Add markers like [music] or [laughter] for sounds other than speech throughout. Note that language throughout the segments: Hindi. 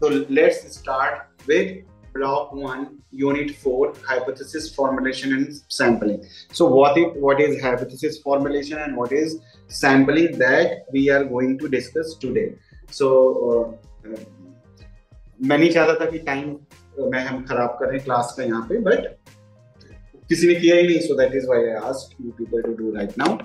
So let's start with block one, unit four, hypothesis formulation and sampling. So what it what is hypothesis formulation and what is sampling that we are going to discuss today. So uh, uh, मैं नहीं चाहता था कि टाइम uh, मैं हम खराब करें क्लास का यहाँ पे बट किसी ने किया ही नहीं so that is why I asked you people to do right now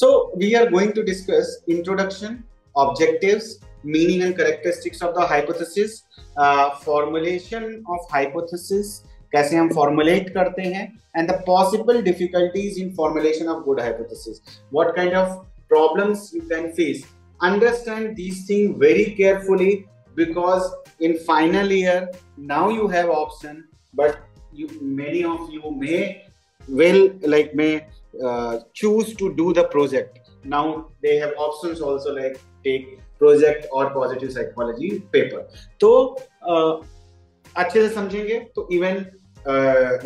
so we are going to discuss introduction objectives meaning and characteristics of the hypothesis uh, formulation of hypothesis कैसे हम formulate करते हैं and the possible difficulties in formulation of good hypothesis what kind of problems you can face understand these things very carefully because in final year now you have option but you many of you may will like may uh, choose to do the project now they have options also like take project or positive psychology paper तो uh, अच्छे से समझेंगे तो इवन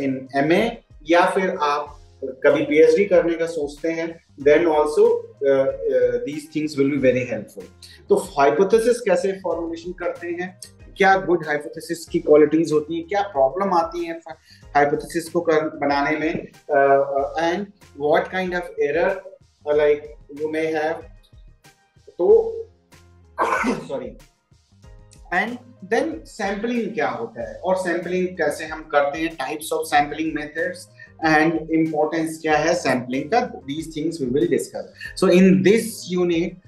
इन एमए या फिर आप कभी पीएचडी करने का सोचते हैं then also these things will be very helpful तो हाइपोथेसिस कैसे फॉर्मुलेशन करते हैं? क्या गुड हाइपोथेसिस की क्वालिटीज होती हैं? क्या प्रॉब्लम आती है हाइपोथेसिस को कर, बनाने में? And what kind of error like you may have तो [coughs] सॉरी एंड देन सैम्पलिंग क्या होता है और सैम्पलिंग कैसे हम करते हैं types of sampling methods and importance क्या है सैम्पलिंग का these things we will discuss so in this unit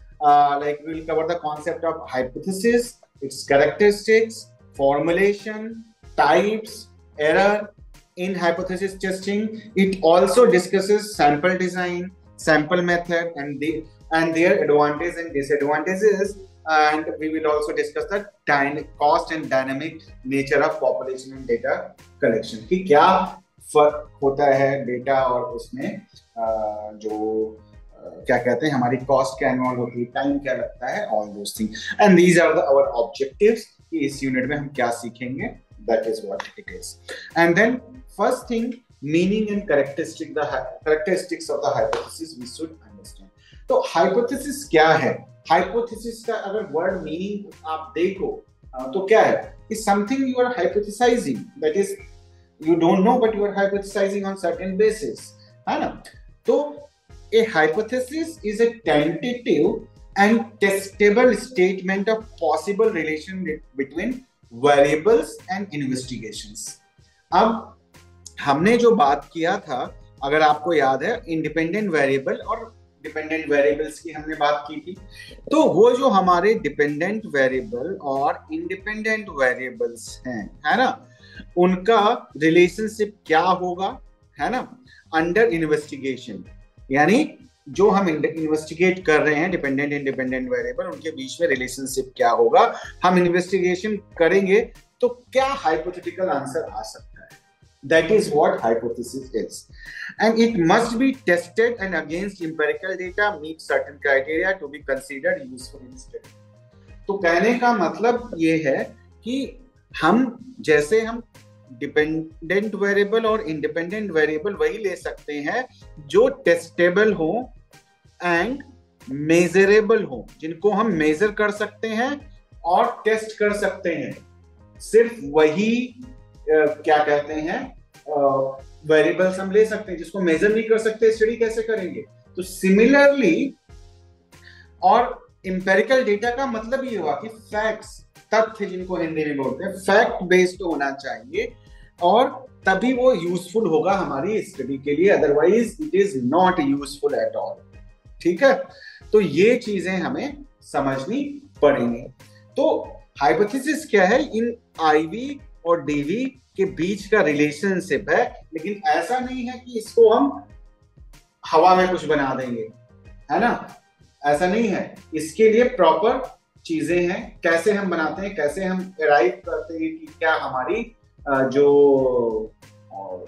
like we will cover the concept of hypothesis its characteristics, formulation, types, error in hypothesis testing. It also discusses sample design, sample method, and the and their advantages and disadvantages. And we will also discuss the cost and dynamic nature of population and data collection. कि क्या फ़र्क होता है डेटा और उसमें जो क्या कहते हैं, हमारी कॉस्ट क्या इन्वॉल्व होती है टाइम क्या लगता है all those thing and these are our objectives कि इस यूनिट में हम क्या सीखेंगे that is what it is and then first thing and characteristic the characteristics of the hypothesis we should understand तो हाइपोथेसिस क्या है? हाइपोथेसिस का अगर वर्ड मीनिंग आप देखो तो क्या है? Is something you are hypothesizing that is you don't know but you are hypothesizing on certain basis है ना? तो A hypothesis is a tentative and testable statement of possible relation between variables and investigations. अब हमने जो बात किया था, अगर आपको याद है इंडिपेंडेंट वेरिएबल और डिपेंडेंट वेरिएबल्स की हमने बात की थी। तो वो जो हमारे डिपेंडेंट वेरिएबल और इंडिपेंडेंट वेरिएबल्स हैं, है ना? उनका रिलेशनशिप क्या होगा, है ना? अंडर इन्वेस्टिगेशन यानी जो हम इन्वेस्टिगेट कर रहे हैं डिपेंडेंट इंडिपेंडेंट वेरिएबल उनके बीच में रिलेशनशिप क्या होगा? हम इन्वेस्टिगेशन करेंगे तो क्या हाइपोथेटिकल आंसर आ सकता that is what hypothesis is and it must be tested and against empirical data meet certain criteria to be considered useful in study तो कहने का मतलब ये है कि हम जैसे हम डिपेंडेंट वेरिएबल और इंडिपेंडेंट वेरिएबल वही ले सकते हैं जो टेस्टेबल हो एंड मेजरेबल हो, जिनको हम मेजर कर सकते हैं और टेस्ट कर सकते हैं। सिर्फ़ वही क्या कहते हैं वेरिएबल्स हम ले सकते हैं, जिसको मेजर नहीं कर सकते स्टडी कैसे करेंगे? तो सिमिलरली और इंपेरिकल डेटा का मतलब ये हुआ कि फैक्ट्स तथ्य जिनको हिंदी में बोलते हैं फैक्ट बेस्ड होना चाहिए, और तभी वो यूजफुल होगा हमारी स्टडी के लिए otherwise it is not useful at all ठीक है? तो ये चीज़ें हमें समझनी पड़ेंगी। तो हाइपोथेसिस क्या है? इन आईवी और डीवी के बीच का रिलेशनशिप है, लेकिन ऐसा नहीं है कि इसको हम हवा में कुछ बना देंगे, है ना? ऐसा नहीं है। इसके लिए प्रॉपर चीज़ें हैं, कैसे हम बनाते हैं, कैसे हम अराइव करते हैं कि क्या हमारी जो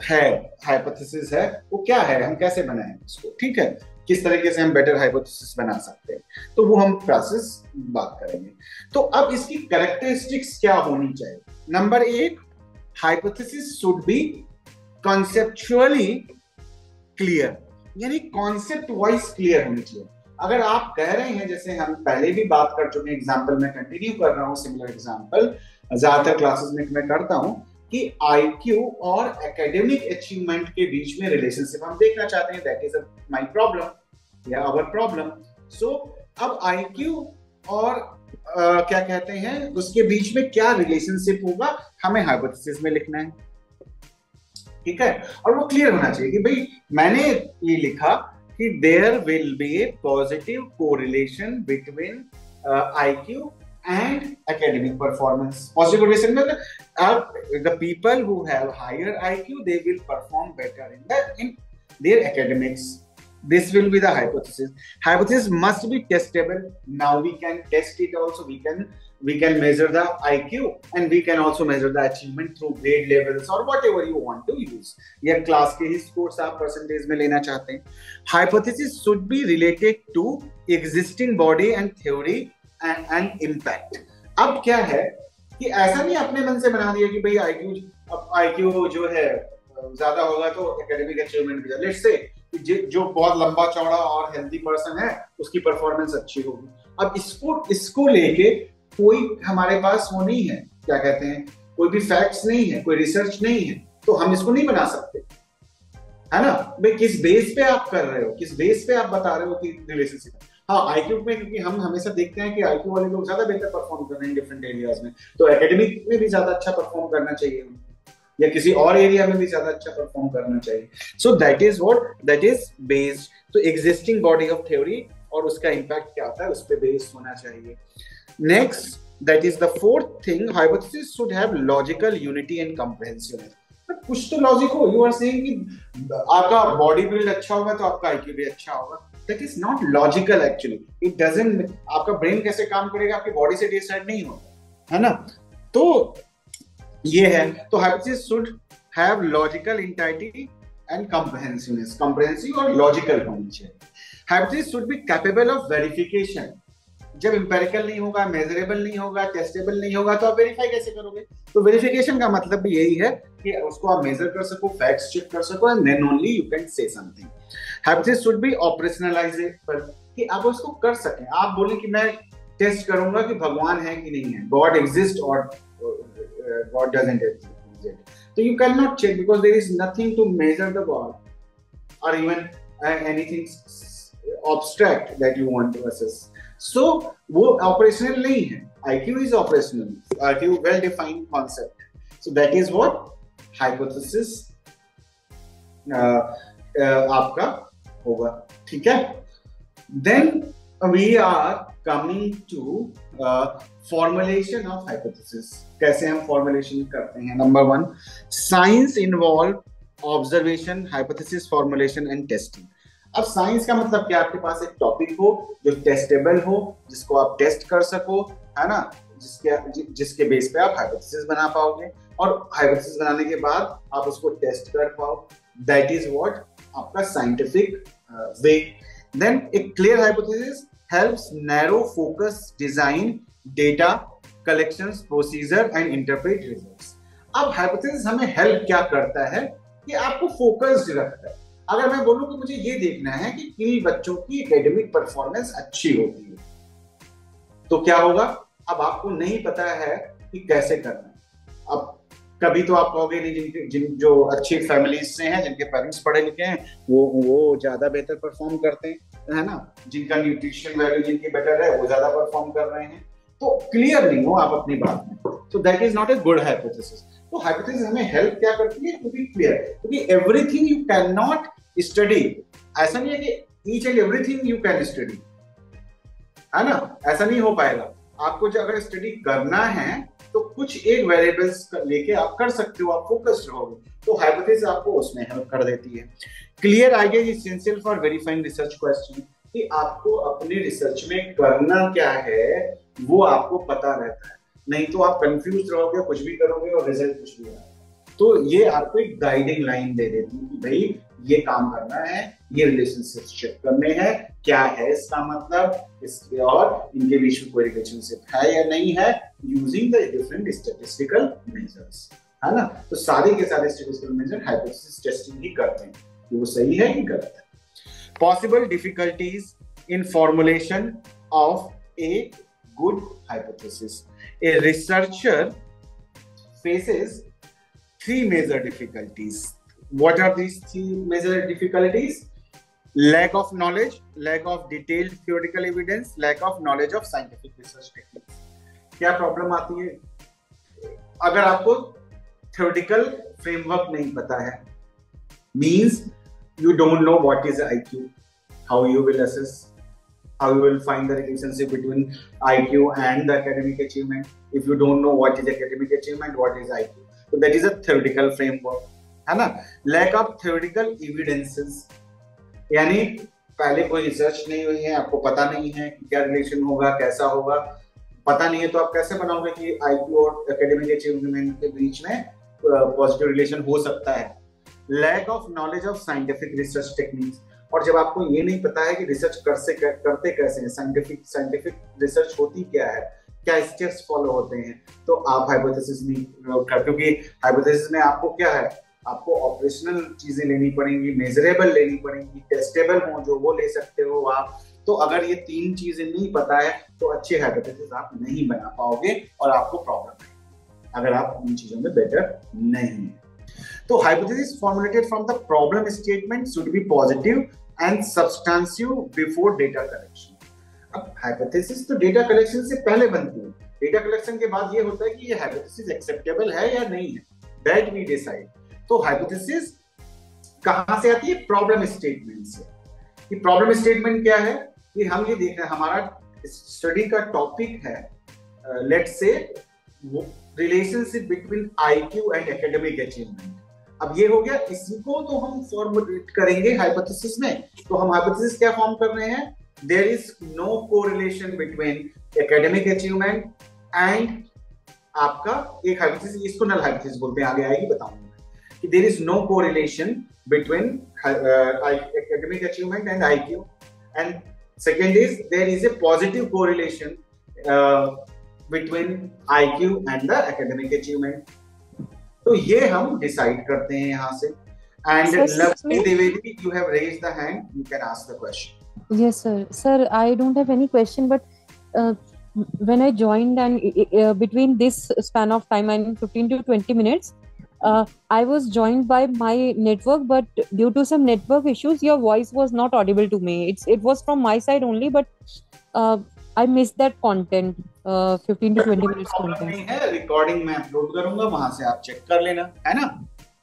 है हाइपोथेसिस है, वो क्या है, हम कैसे बनाएँ इसको ठीक है? किस तरीके से हम बेटर हाइपोथेसिस बना सकते हैं। तो वो हम प्रोसेस बात करेंगे। तो अब इसकी करेक्टरिस्टिक्स क्या होनी चाहिए? नंबर एक hypothesis should be conceptually clear यानी कॉन्सेप्ट वाइज क्लियर होनी चाहिए। अगर आप कह रहे हैं, जैसे हम पहले भी बात कर चुके हैं एग्ज़ाम्पल में कंटिन्यू कर रहा हूँ सिमिलर एग्ज़ाम्पल ज़्यादातर क्लासेस में मैं करता हूँ कि आईक्यू और एकेडमिक अचीवमेंट के बीच में रिलेशनशिप हम देखना चाहते हैं। दैट इज़ माय प्रॉब्लम या अवर प्रॉब्लम सो अब आईक्यू और क्या कहते हैं, उसके बीच में क्या रिलेशनशिप होगा, हमें हाइपोथेसिस में लिखना है। ठीक है? और वो क्लियर होना चाहिए कि भाई, मैंने ये लिखा कि there will be a positive correlation between IQ and academic performance positive relation में people who have higher IQ they will perform better in the in their academics This will be the hypothesis. Hypothesis must be testable. Now we can test it also. We can we can measure the IQ and we can also measure the achievement through grade levels or whatever you want to use. या class के ही scores आप percentage में लेना चाहते हैं. Hypothesis should be related to existing body and theory and, and impact. अब क्या है कि ऐसा नहीं अपने मन से बना दिया कि भाई IQ अब IQ जो है ज़्यादा होगा तो एकेडमिक अचीवमेंट भी लेट्स से जो बहुत लंबा चौड़ा और हेल्दी पर्सन है, उसकी परफॉर्मेंस अच्छी होगी। अब इसको इसको लेके कोई हमारे पास वो नहीं है, क्या कहते हैं, कोई भी फैक्ट्स नहीं है, कोई रिसर्च नहीं है तो हम इसको नहीं बना सकते। है ना? भाई, किस बेस पे आप कर रहे हो? किस बेस पे आप बता रहे हो कि रिलेशनशिप हाँ आईक्यू में, क्योंकि हम हमेशा देखते हैं कि आईक्यू वाले लोग ज़्यादा बेहतर परफॉर्म कर रहे हैं डिफरेंट एरियाज़ में तो एकेडमिक में भी ज़्यादा अच्छा परफॉर्म करना चाहिए या किसी और एरिया में भी ज़्यादा अच्छा परफॉर्म करना चाहिए। So that is what that is based to existing body of theory और उसका इम्पैक्ट क्या होता है उस पर बेस्ड होना चाहिए। Next, that is the fourth thing, hypothesis should have logical unity and comprehensiveness. कुछ तो लॉजिक हो यू आर सेइंग कि आपका बॉडी बिल्ड अच्छा होगा तो आपका आईक्यू भी अच्छा होगा। That is not logical actually it doesn't आपका ब्रेन कैसे काम करेगा आपकी बॉडी से डिसाइड नहीं होगा है ना? तो ये है। तो hypothesis should have logical entity and comprehensiveness comprehensive और लॉजिकल होनी चाहिए। Hypothesis should be capable of verification जब इंपेरिकल नहीं होगा मेजरेबल नहीं होगा टेस्टेबल नहीं होगा तो आप वेरीफाई कैसे करोगे? तो वेरिफिकेशन का मतलब भी यही है कि उसको आप मेजर कर सको फैक्ट्स चेक कर सको and then only you can say something hypothesis should be operationalizable कि आप उसको कर सकें। आप बोले कि मैं टेस्ट करूँगा कि भगवान है कि नहीं है। गॉड एग्जिस्ट और गॉड डजंट एग्जिस्ट तो you can not check because there is nothing to measure the God और even anything abstract that you want to assess so so, वो ऑपरेशनल नहीं है IQ is operational IQ well defined concept so that is what hypothesis uh, uh, आपका होगा ठीक है then we are coming to uh, formulation of hypothesis कैसे हम formulation करते हैं? Number one, science involve observation, hypothesis, formulation and testing. अब साइंस का मतलब क्या? आपके पास एक टॉपिक हो जो टेस्टेबल हो, जिसको आप टेस्ट कर सको, है ना? जिसके जिसके बेस पे आप हाइपोथेसिस बना पाओगे और हाइपोथेसिस बनाने के बाद आप उसको टेस्ट कर पाओ। दैट इज़ व्हाट आपका साइंटिफिक वे देन एक clear hypothesis helps narrow focus design data collections procedure and interpret results अब हाइपोथेसिस हमें हेल्प क्या करता है? कि आपको फोकस्ड रखता है। अगर मैं बोलूँ कि मुझे ये देखना है कि किन बच्चों की एकेडमिक परफॉर्मेंस अच्छी होती है तो क्या होगा? अब आपको नहीं पता है कि कैसे करना अब कभी तो आप कहोगे, नहीं, जिनके, जिन, जो अच्छी फैमिलीज़ से हैं, जिनके पेरेंट्स पढ़े लिखे हैं, वो वो ज़्यादा बेहतर परफॉर्म करते हैं, है ना? जिनका न्यूट्रिशन वैल्यू जिनकी बेटर है, वो ज़्यादा परफॉर्म कर रहे हैं। तो क्लियर नहीं हो आप अपनी बात में। तो that is not a good hypothesis तो हाइपोथेसिस हमें हेल्प क्या करती है? टू बी क्लियर क्योंकि everything you can not study ऐसा नहीं है कि each and everything you can study है ना? ऐसा नहीं हो पाएगा। आपको जो अगर स्टडी करना है तो कुछ एक वेरिएबल्स लेके आप कर सकते हो, आप फोकस्ड रहोगे। तो हाइपोथेसिस आपको उसमें हेल्प कर देती है। Clear idea is essential for verifying research question कि आपको अपने रिसर्च में करना क्या है? वो आपको पता रहता है। नहीं तो आप कंफ्यूज रहोगे, कुछ भी करोगे और रिज़ल्ट कुछ भी आएगा तो ये आपको एक गाइडिंग लाइन दे देती है कि भाई, ये काम करना है, ये रिलेशनशिप चेक करने हैं, क्या है इसका मतलब इसके और इनके बीच में कोई रिलेशनशिप है या नहीं है using the different statistical measures है ना? तो सारे के सारे स्टेटिस्टिकल मेजर हाइपोथेसिस टेस्टिंग ही करते हैं कि वो सही है कि गलत है। Possible difficulties in formulation of a good hypothesis. A researcher faces three major difficulties. What are these three major difficulties? Lack of knowledge, lack of detailed theoretical evidence, lack of knowledge of scientific research techniques. क्या प्रॉब्लम आती है अगर आपको थ्योरेटिकल फ्रेमवर्क नहीं पता है means you don't know what is IQ, how you will assess, how you will find the relationship between IQ and the academic achievement. If you don't know what is academic achievement, what is IQ. So that is a theoretical framework. है ना लैक ऑफ़ थ्योरेटिकल एविडेंसेस यानी पहले कोई रिसर्च नहीं हुई है आपको पता नहीं है क्या रिलेशन होगा कैसा होगा पता नहीं है तो आप कैसे बनाओगे कि आईक्यू और एकेडमिक अचीवमेंट के बीच में पॉजिटिव रिलेशन हो सकता है lack of knowledge of scientific research techniques और जब आपको ये नहीं पता है कि रिसर्च कर से कर, करते कैसे हैं साइंटिफिक साइंटिफिक रिसर्च होती क्या है क्या स्टेप्स फॉलो होते हैं तो आप हाइपोथेसिस नहीं कर क्योंकि हाइपोथेसिस में आपको क्या है आपको ऑपरेशनल चीज़ें लेनी पड़ेंगी मेजरेबल लेनी पड़ेंगी टेस्टेबल हो जो वो ले सकते हो आप। तो अगर ये तीन चीज़ें नहीं पता है तो अच्छे हाइपोथेसिस आप नहीं बना पाओगे और आपको प्रॉब्लम है अगर आप इन चीज़ों में बेटर नहीं है। तो hypothesis formulated from the problem statement should be positive and substantive before data collection. अब हाइपोथेसिस तो डेटा कलेक्शन से पहले बनती है। डेटा कलेक्शन के बाद ये होता है कि ये हाइपोथेसिस एक्सेप्टेबल है या नहीं है। दैट वी डिसाइड तो हाइपोथेसिस कहाँ से आती है? प्रॉब्लम स्टेटमेंट से। कि प्रॉब्लम स्टेटमेंट क्या है? कि हम ये देख रहे हैं, हमारा स्टडी का टॉपिक है let's say relationship between IQ and academic achievement अब ये हो गया, इसी को तो हम फॉर्मुलेट करेंगे हाइपोथेसिस में। तो हम हाइपोथेसिस क्या फॉर्म कर रहे हैं? There is no correlation between academic achievement and आपका एक हाइपोथेसिस इसको नल हाइपोथेसिस बोलते हैं, आगे आएगी, बताऊँगा कि there is no correlation between academic achievement and IQ and second is there is a positive correlation between IQ and the academic achievement तो ये हम डिसाइड करते हैं यहाँ से and Lovely Dwivedi you have raised the hand you can ask the question sir sir i don't have any question but uh, when i joined and uh, between this span of time and 15 to 20 minutes uh, i was joined by my network but due to some network issues your voice was not audible to me it's it was from my side only but uh, Missed that content, uh, 15 to 20 minutes content. है रिकॉर्डिंग मैं अपलोड करूँगा वहाँ से आप चेक कर लेना है ना?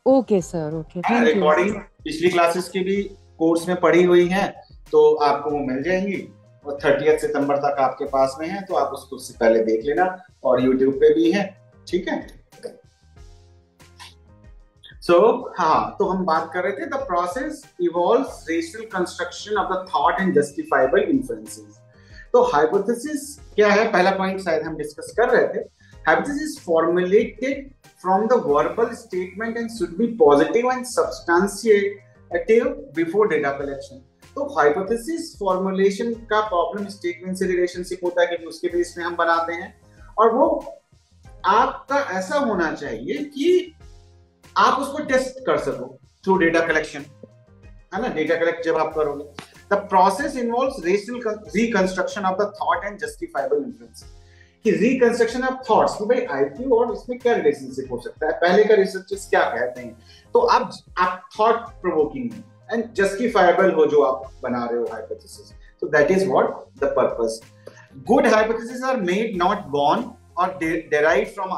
Okay sir okay thank you recording पिछली क्लासेस की भी कोर्स में पढ़ी हुई है तो आपको वो मिल जाएँगी। और थर्टी सितंबर तक आपके पास में है तो आप उसको उससे पहले देख लेना और यूट्यूब पे भी है ठीक है? सो so, हाँ तो हम बात कर रहे थे the process involve rational construction of the thought and justifiable influences तो हाइपोथेसिस क्या है? पहला पॉइंट शायद हम डिस्कस कर रहे थे। Hypothesis formulated from the verbal statement and should be positive and substantiative before data collection तो हाइपोथेसिस फॉर्मुलेशन का प्रॉब्लम स्टेटमेंट से रिलेशनशिप होता है क्योंकि उसके बेस में हम बनाते हैं। और वो आपका ऐसा होना चाहिए कि आप उसको टेस्ट कर सको थ्रू डेटा कलेक्शन है ना? डेटा कलेक्ट जब आप करोगे। The process involves rational reconstruction of the thought and justifiable inference. कि रिकंस्ट्रक्शन ऑफ़ थॉट्स कि भाई आईक्यू और इसमें क्या रिलेशनशिप हो सकता है पहले का रिसर्चर्स क्या कहते हैं तो अब आप थॉट प्रोवोकिंग एंड जस्टिफाइबल हो जो आप बना रहे हो हाइपोथेसिस तो that is what the purpose good hypotheses are made not born or de- derived from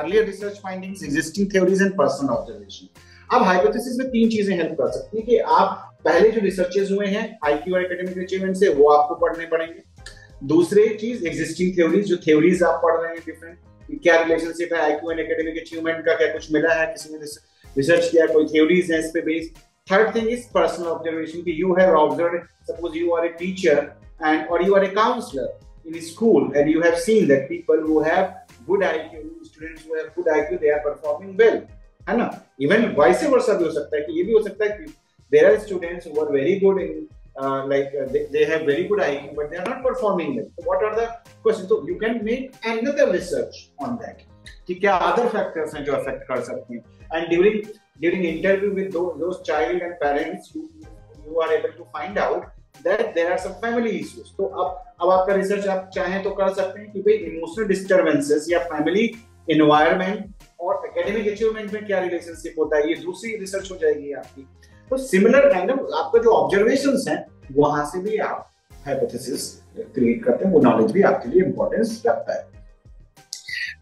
earlier research findings existing theories and personal observation अब हाइपोथेसिस में तीन चीज़ें हेल्प कर सकती है कि आप पहले जो रिसर्चेज हुए हैं आईक्यू और एकेडमिक अचीवमेंट से वो आपको पढ़ने पड़ेंगे दूसरे चीज़ एग्जिस्टिंग थ्योरीज जो थ्योरीज आप पढ़ रहे हैं डिफरेंट क्या रिलेशनशिप है आईक्यू एंड एकेडमिक अचीवमेंट का क्या कुछ मिला है किसी ने रिसर्च किया कोई थ्योरीज है इस पे based third thing is personal observation कि you have observe suppose you are a teacher and और you are a counsellor in school and you have seen that people who have good IQ, students who have good IQ, they are performing well. है ना इवन वाइस वर्सा भी हो सकता है कि ये भी हो सकता है कि there are students who are very good in uh, like uh, they, they have very good IQ but they are not performing well. So what are the questions? So you can make another research on that. कि क्या other factors हैं जो affect कर सकते हैं during interview with those, those child and parents you you are able to find out that there are some family issues तो अब अब आपका रिसर्च आप चाहें तो कर सकते हैं कि भाई इमोशनल डिस्टरबेंसेस या फैमिली एनवायरमेंट और एकेडमिक अचीवमेंट में क्या रिलेशनशिप होता है ये दूसरी रिसर्च हो जाएगी आपकी तो सिमिलर काइंड ऑफ़ आपका जो ऑब्जर्वेशन है, वहाँ से भी आप हाइपोथेसिस क्रिएट करते हैं, वो नॉलेज भी आपके लिए इंपॉर्टेंस रखता है।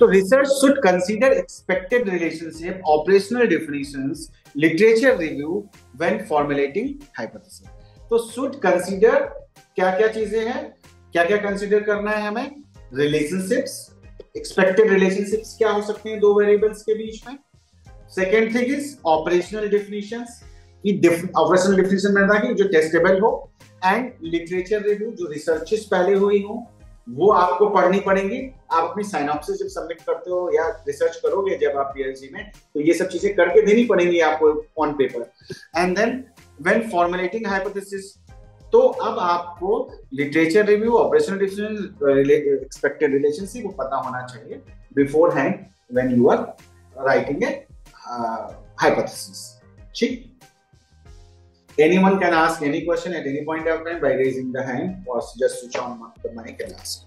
तो research should consider expected relationship operational definitions literature review when formulating hypothesis तो शुड कंसीडर क्या क्या चीज़ें हैं? क्या क्या कंसीडर करना है हमें? रिलेशनशिप्स एक्सपेक्टेड रिलेशनशिप्स क्या हो सकते हैं दो वेरिएबल्स के बीच में? Second thing is operational definitions कि ऑपरेशनल डिफिनेशन में था कि जो टेस्टेबल हो एंड लिटरेचर रिव्यू जो रिसर्चेस पहले हुई हो, वो आपको पढ़नी पड़ेंगी। आप अपनी साइनॉप्सिस जब सबमिट करते हो या रिसर्च करोगे जब आप पीएचडी में तो ये सब चीज़ें करके देनी पड़ेंगी आपको on paper and then when formulating hypothesis तो अब आपको literature review operational definition expected relationship वो पता होना चाहिए beforehand when you are writing a hypothesis ठीक? Anyone can ask any question at any point of time by raising the hand or just switch on the mic and ask.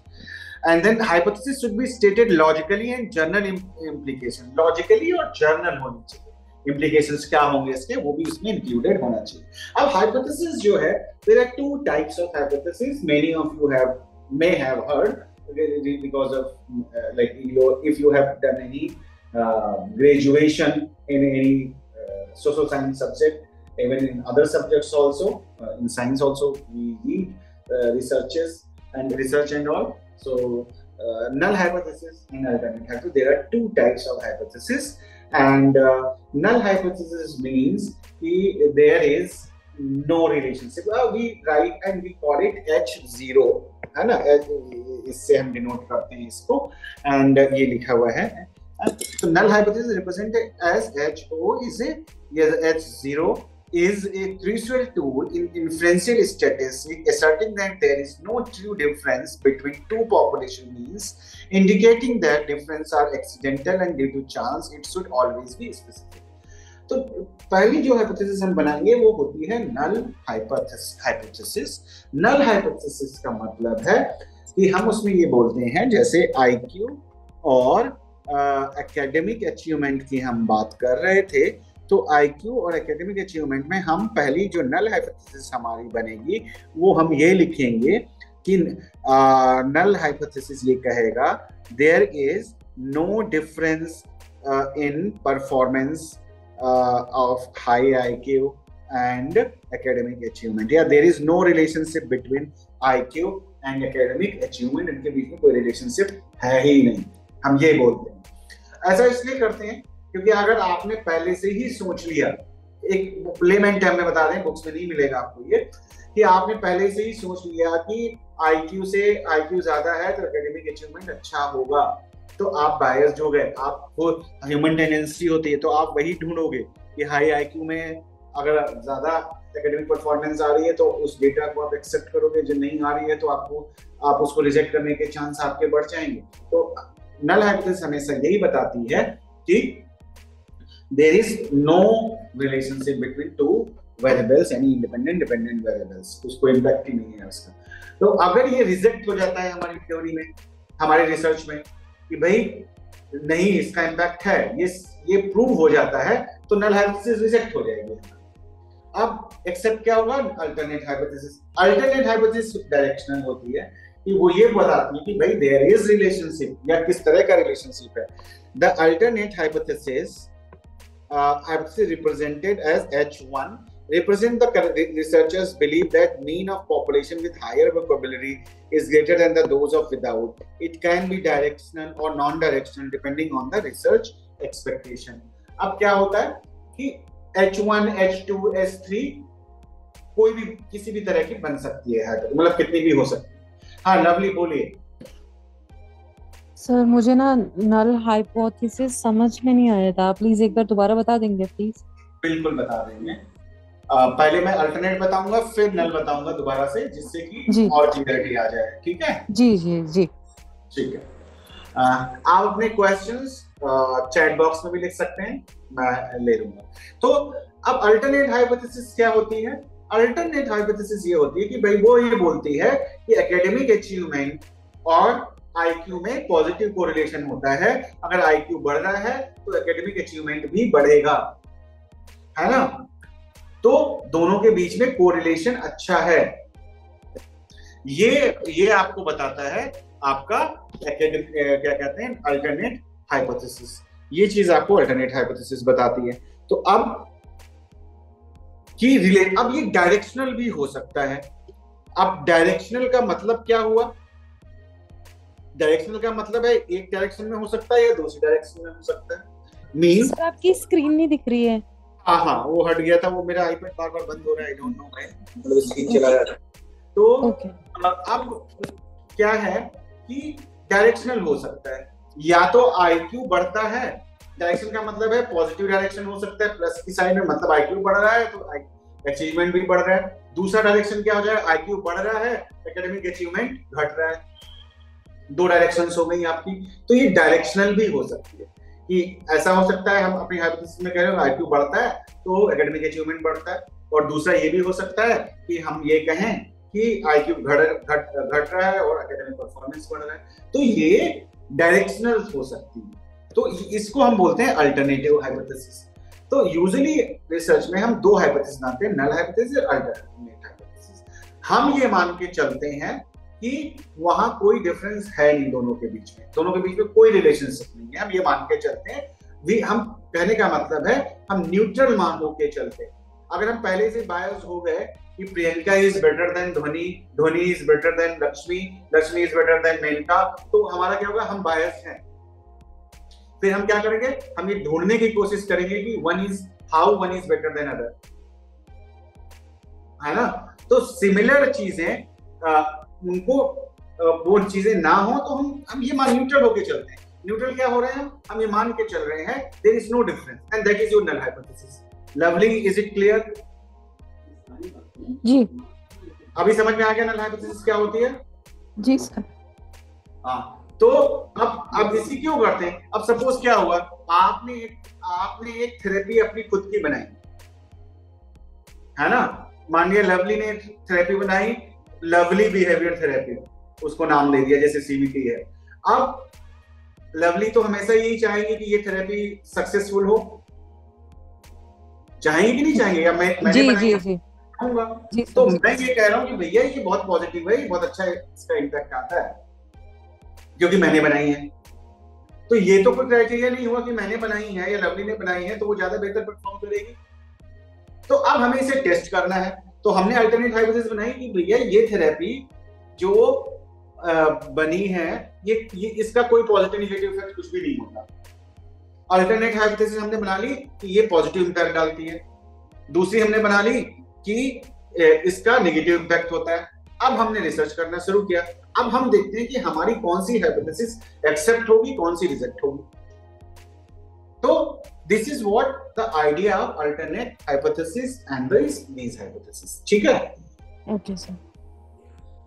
And then hypothesis should be stated logically and journal implication. Logically or journal होनी चाहिए. Implications क्या होंगे इसके वो भी इसमें included होना चाहिए. अब hypothesis जो है, there are two types of hypothesis. Many of you have may have heard because of uh, like you if you have done any uh, graduation in any uh, social science subject even in other subjects also uh, in science also we need uh, researches and research and all so uh, null hypothesis and alternate hypothesis there are two types of hypothesis and uh, null hypothesis means there is no relationship uh, we write and we call it h0 है ना इससे हम डिनोट करते हैं इसको एंड ये लिखा हुआ है तो null hypothesis represented as H O is a H zero is a crucial tool in inferential statistics asserting that there is no true difference between two population means, indicating that difference are accidental and due to chance, it should always be specific. तो पहली जो हाइपोथेसिस हम बनाएँगे वो होती है नल हाइपोथेसिस नल हाइपोथेसिस का मतलब है कि हम उसमें ये बोलते हैं जैसे आईक्यू और एकेडमिक अचीवमेंट की हम बात कर रहे थे तो आईक्यू और एकेडमिक अचीवमेंट में हम पहली जो नल हाइपोथेसिस हमारी बनेगी, वो हम ये लिखेंगे कि नल हाइपोथेसिस ये कहेगा there is no difference in performance of high IQ and academic achievement या there is no relationship between IQ and academic achievement इनके बीच में कोई रिलेशनशिप है ही नहीं। हम ये बोलते हैं। ऐसा इसलिए करते हैं क्योंकि अगर आपने पहले से ही सोच लिया, एक लेमैन टर्म में बता दें बुक्स में नहीं मिलेगा आपको ये, कि आपने पहले से ही सोच लिया कि आईक्यू से आईक्यू ज़्यादा है तो एकेडमिक अचीवमेंट अच्छा होगा। तो आप बायस हो गए। आपको ह्यूमन टेंडेंसी होती है तो आप वही ढूंढोगे कि हाई आईक्यू में अगर ज़्यादा एकेडमिक परफॉर्मेंस आ रही है तो उस डेटा को आप एक्सेप्ट करोगे। जो नहीं आ रही है तो आपको, आप उसको रिजेक्ट करने के चांस आपके बढ़ जाएँगे। तो नल हाइपोथेसिस हमेशा यही बताती है कि there is no relationship between two variables, any independent, dependent variables. उसको इम्पैक्ट ही नहीं है उसका। तो अगर ये रिजेक्ट हो जाता है हमारी थ्योरी में, हमारे रिसर्च में, कि भाई नहीं, इसका इम्पैक्ट है, ये ये प्रूव हो जाता है तो नल हाइपोथेसिस रिजेक्ट हो जाएगी। अब एक्सेप्ट क्या होगा? Alternate hypothesis alternate hypothesis directional होती है कि वो ये बताती है कि भाई देयर इज़ रिलेशनशिप या किस तरह का रिलेशनशिप है। The alternate hypothesis uh, absolutely represented as H1 represent the researchers believe that mean of population with higher vocabulary is greater than the those of without. It can be directional or non-directional depending on the research expectation. अब क्या होता है कि H1, H2, H3 कोई भी किसी भी तरह की बन सकती है मतलब कितनी भी हो सकती है हाँ लवली बोलिए सर मुझे ना नल हाइपोथेसिस समझ में नहीं आया था। प्लीज़ एक बार दोबारा बता देंगे प्लीज़ बिल्कुल बता देंगे। आ, पहले मैं अल्टरनेट बताऊँगा फिर नल बताऊँगा दोबारा से जिससे कि और क्लियरिटी आ जाए ठीक है? जी जी जी। ठीक है। आप अपने क्वेश्चंस चैट बॉक्स में भी लिख सकते हैं मैं ले लूँगा। तो अब अल्टरनेट हाइपोथेसिस क्या होती है? अल्टरनेट हाइपोथेसिस ये होती है कि भाई वो ये बोलती है कि एकेडमिक अचीवमेंट और आईक्यू में पॉजिटिव कोरिलेशन होता है। अगर आईक्यू बढ़ रहा है तो एकेडमिक अचीवमेंट भी बढ़ेगा। है ना? तो दोनों के बीच में कोरिलेशन अच्छा है। ये ये आपको बताता है आपका क्या कहते हैं अल्टरनेट हाइपोथेसिस ये चीज़ आपको अल्टरनेट हाइपोथेसिस बताती है। तो अब की रिलेट अब ये डायरेक्शनल भी हो सकता है। अब डायरेक्शनल का मतलब क्या हुआ? डायरेक्शनल का मतलब है एक डायरेक्शन में हो सकता है या दूसरी डायरेक्शन में हो सकता है? मीन आपकी स्क्रीन नहीं दिख रही है। हाँ हाँ वो हट गया था वो मेरा आईपैड बार बार बंद हो रहा है आई डोंट नो मैं मतलब स्क्रीन चला जा रहा है तो okay. अब क्या है कि डायरेक्शनल हो सकता है। या तो आईक्यू बढ़ता है डायरेक्शन का मतलब है पॉजिटिव डायरेक्शन हो सकता है प्लस की साइड में मतलब आईक्यू बढ़ रहा है तो अचीवमेंट भी बढ़ रहा है। दूसरा डायरेक्शन क्या हो जाए आईक्यू बढ़ रहा है एकेडमिक अचीवमेंट घट रहा है। दो डायरेक्शन हो गई आपकी तो ये डायरेक्शनल भी हो सकती है कि ऐसा हो सकता है, हम अपनी हाइपोथेसिस में कह रहे हो आईक्यू बढ़ता है तो एकेडमिक अचीवमेंट बढ़ता है, और दूसरा ये भी हो सकता है कि हम ये कहें कि आईक्यू घट घट घट रहा है और एकेडमिक परफॉर्मेंस बढ़ रहा है तो ये डायरेक्शनल हो सकती है। तो इसको हम बोलते हैं अल्टरनेटिव हाइपोथेसिस तो यूजली रिसर्च में हम दो हाइपोथेसिस बनाते हैं नल हाइपोथेसिस और अल्टरनेट हाइपोथेसिस हम ये मान के चलते हैं कि वहाँ कोई डिफरेंस है नहीं दोनों के बीच में। दोनों के बीच में कोई रिलेशनशिप नहीं है। हम ये मान के चलते हैं। वी हम, कहने का मतलब है, हम न्यूट्रल मान के चलते हैं। अगर हम पहले से बायस हो गए कि Priyanka is better than Dhoni Dhoni is better than Lakshmi Lakshmi is better than Menaka तो हमारा क्या होगा? हम बायस हैं। फिर हम क्या करेंगे? हम ये ढूँढने की कोशिश करेंगे कि one is how one is better than other है ना? तो सिमिलर चीज़ें उनको वो चीज़ें ना हो तो हम हम ये मान न्यूट्रल होके चलते हैं। न्यूट्रल क्या हो रहे हैं? हम ये मान के चल रहे हैं there is no difference and that is your null hypothesis Lovely is it clear जी। अभी समझ में आ गया नल हाइपोथेसिस क्या होती है? जी सर हाँ तो अब अब इसी क्यों करते हैं? अब सपोज़ क्या हुआ? आपने एक आपने एक थेरेपी अपनी खुद की बनाई। है ना? मान लिया लवली ने थेरेपी बनाई लवली बिहेवियर थेरेपी उसको नाम दे दिया जैसे सीबीटी है। अब लवली तो हमेशा यही चाहेंगे कि ये थेरेपी सक्सेसफुल हो। चाहेंगे कि नहीं चाहेंगे? या मैं मैंने जी, जी, जी. जी, तो जी. मैं ये कह रहा हूँ कि भैया ये बहुत पॉजिटिव है ये बहुत अच्छा इसका इम्पैक्ट आता है क्योंकि मैंने बनाई है। तो ये तो कोई क्राइटेरिया नहीं हुआ कि मैंने बनाई है या लवली ने बनाई है तो वो ज़्यादा बेहतर परफॉर्म करेगी। तो अब हमें इसे टेस्ट करना है। तो हमने अल्टरनेट हाइपोथेसिस बनाई कि भैया ये थेरेपी जो बनी है ये, ये इसका कोई पॉजिटिव नेगेटिव इफ़ेक्ट कुछ भी नहीं होता। अल्टरनेट हाइपोथेसिस हमने बना ली कि ये पॉजिटिव इम्पैक्ट डालती है। दूसरी हमने बना ली कि इसका नेगेटिव इम्पैक्ट होता है। अब हमने रिसर्च करना शुरू किया। अब हम देखते हैं कि हमारी कौन सी हाइपोथेसिस एक्सेप्ट होगी कौन सी रिजेक्ट होगी। This is what the idea of alternate hypothesis and these hypothesis ठीक है? Okay sir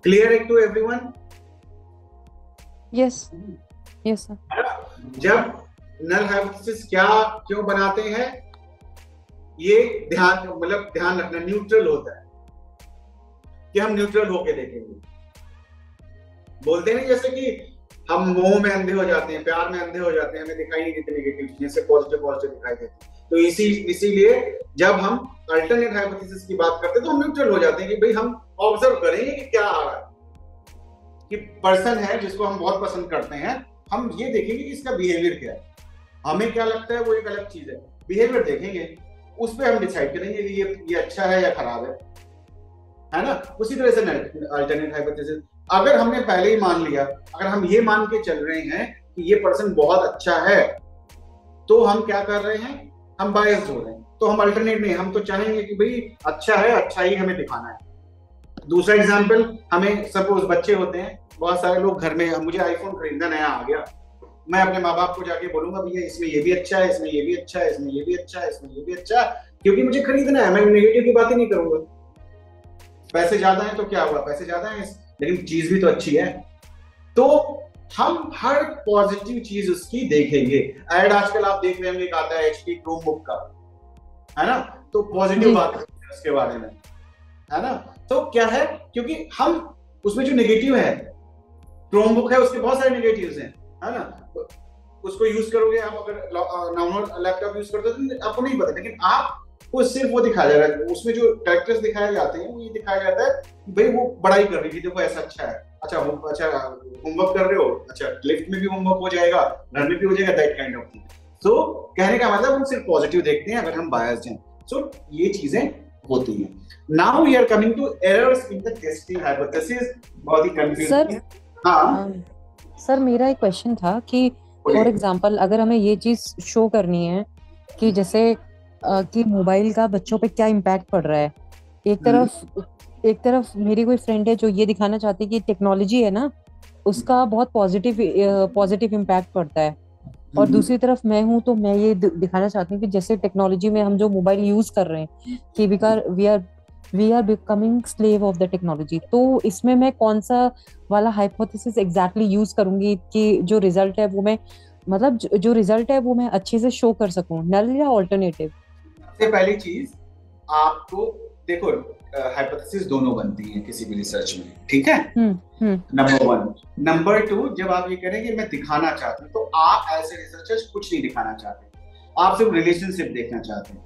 clear it to everyone yes yes sir जब नल हाइपोथेसिस क्या क्यों बनाते हैं? ये ध्यान मतलब ध्यान रखना न्यूट्रल होता है। कि हम न्यूट्रल होके देखेंगे। बोलते नहीं जैसे कि हम मोह में अंधे हो जाते हैं, प्यार में अंधे हो जाते हैं, हमें दिखाई नहीं देती नेगेटिव चीज़ें से पॉजिटिव पॉजिटिव दिखाई देती तो इसी, इसीलिए जब हम अल्टरनेट हाइपोथेसिस की बात करते हैं तो हम न्यूट्रल हो जाते हैं कि भाई हम ऑब्ज़र्व करेंगे कि क्या आ रहा है। कि पर्सन है जिसको हम बहुत पसंद करते हैं, हम ये देखेंगे कि इसका बिहेवियर क्या है। हमें क्या लगता है, वो एक अलग चीज़ है। बिहेवियर देखेंगे, उस पर हम डिसाइड करेंगे कि ये ये अच्छा है या खराब है। है ना? उसी तरह से अल्टरनेट हाइपोथेसिस अगर हमने पहले ही मान लिया, अगर हम ये मान के चल रहे हैं कि ये पर्सन बहुत अच्छा है तो हम क्या कर रहे हैं? हम बायस हो रहे हैं। तो हम अल्टरनेट नहीं, हम तो चाहेंगे कि भाई अच्छा है अच्छा ही हमें दिखाना है। दूसरा एग्ज़ाम्पल हमें सपोज़ बच्चे होते हैं, बहुत सारे लोग घर में, मुझे आईफोन खरीदना नया आ गया। मैं अपने माँ बाप को जाके बोलूँगा, भैया, इसमें ये भी अच्छा है, इसमें ये भी अच्छा है, इसमें ये भी अच्छा है, इसमें ये भी अच्छा है, क्योंकि मुझे खरीदना है, मैं नेगेटिव की बात ही नहीं करूँगा। पैसे ज़्यादा है तो क्या हुआ? पैसे ज़्यादा है लेकिन चीज़ भी तो अच्छी है। तो हम हर पॉजिटिव चीज़ उसकी देखेंगे। एड आजकल आप देख रहे होंगे आता है एचपी क्रोम बुक का है ना? तो पॉजिटिव बात उसके बारे में है ना? तो क्या है? क्योंकि हम उसमें जो नेगेटिव है क्रोमबुक है उसके बहुत सारे नेगेटिव्स हैं है ना? उसको यूज़ करोगे आप अगर नॉर्मल लैपटॉप यूज़ करते हो तो आपको नहीं पता लेकिन आप वो सिर्फ़ वो दिखाया जा रहा है उसमें जो कैरेक्टर्स दिखाए जाते हैं वो ये दिखाया जाता है कि भाई वो पढ़ाई कर रही थी देखो ऐसा अच्छा है। अच्छा अच्छा होमवर्क कर रहे हो अच्छा लिफ्ट में भी होमवर्क हो जाएगा घर में भी हो जाएगा that kind of thing so कहने का मतलब हम सिर्फ़ पॉजिटिव देखते हैं अगर हम बायस हैं। सो so, ये चीज़ें होती हैं। Now we are coming to errors in the testing hypothesis बहुत ही कंफ्यूजिंग हाँ। सर मेरा एक क्वेश्चन था कि फॉर एग्जांपल अगर हमें ये चीज़ शो करनी है कि जैसे कि मोबाइल का बच्चों पे क्या इम्पैक्ट पड़ रहा है एक हम्म। तरफ़ एक तरफ़ मेरी कोई फ्रेंड है जो ये दिखाना चाहती है कि टेक्नोलॉजी है ना उसका बहुत पॉजिटिव पॉजिटिव इम्पैक्ट पड़ता है और हम्म। दूसरी तरफ़ मैं हूँ तो मैं ये दिखाना चाहती हूँ कि जैसे टेक्नोलॉजी में हम जो मोबाइल यूज़ कर रहे हैं कि because we are we are becoming slave of the technology तो इसमें मैं कौन सा वाला हाइपोथेसिस एग्जैक्टली यूज़ करूँगी कि जो रिज़ल्ट है वो मैं मतलब जो रिज़ल्ट है वो मैं अच्छे से शो कर सकूँ नल या ऑल्टरनेटिव सबसे पहली चीज़ आपको देखो हाइपोथेसिस दोनों बनती हैं किसी भी रिसर्च में ठीक है? नंबर वन नंबर टू जब आप ये करें कि मैं दिखाना चाहती हूँ तो आप एज ए रिसर्चर कुछ नहीं दिखाना चाहते। आप सिर्फ़ रिलेशनशिप देखना चाहते हैं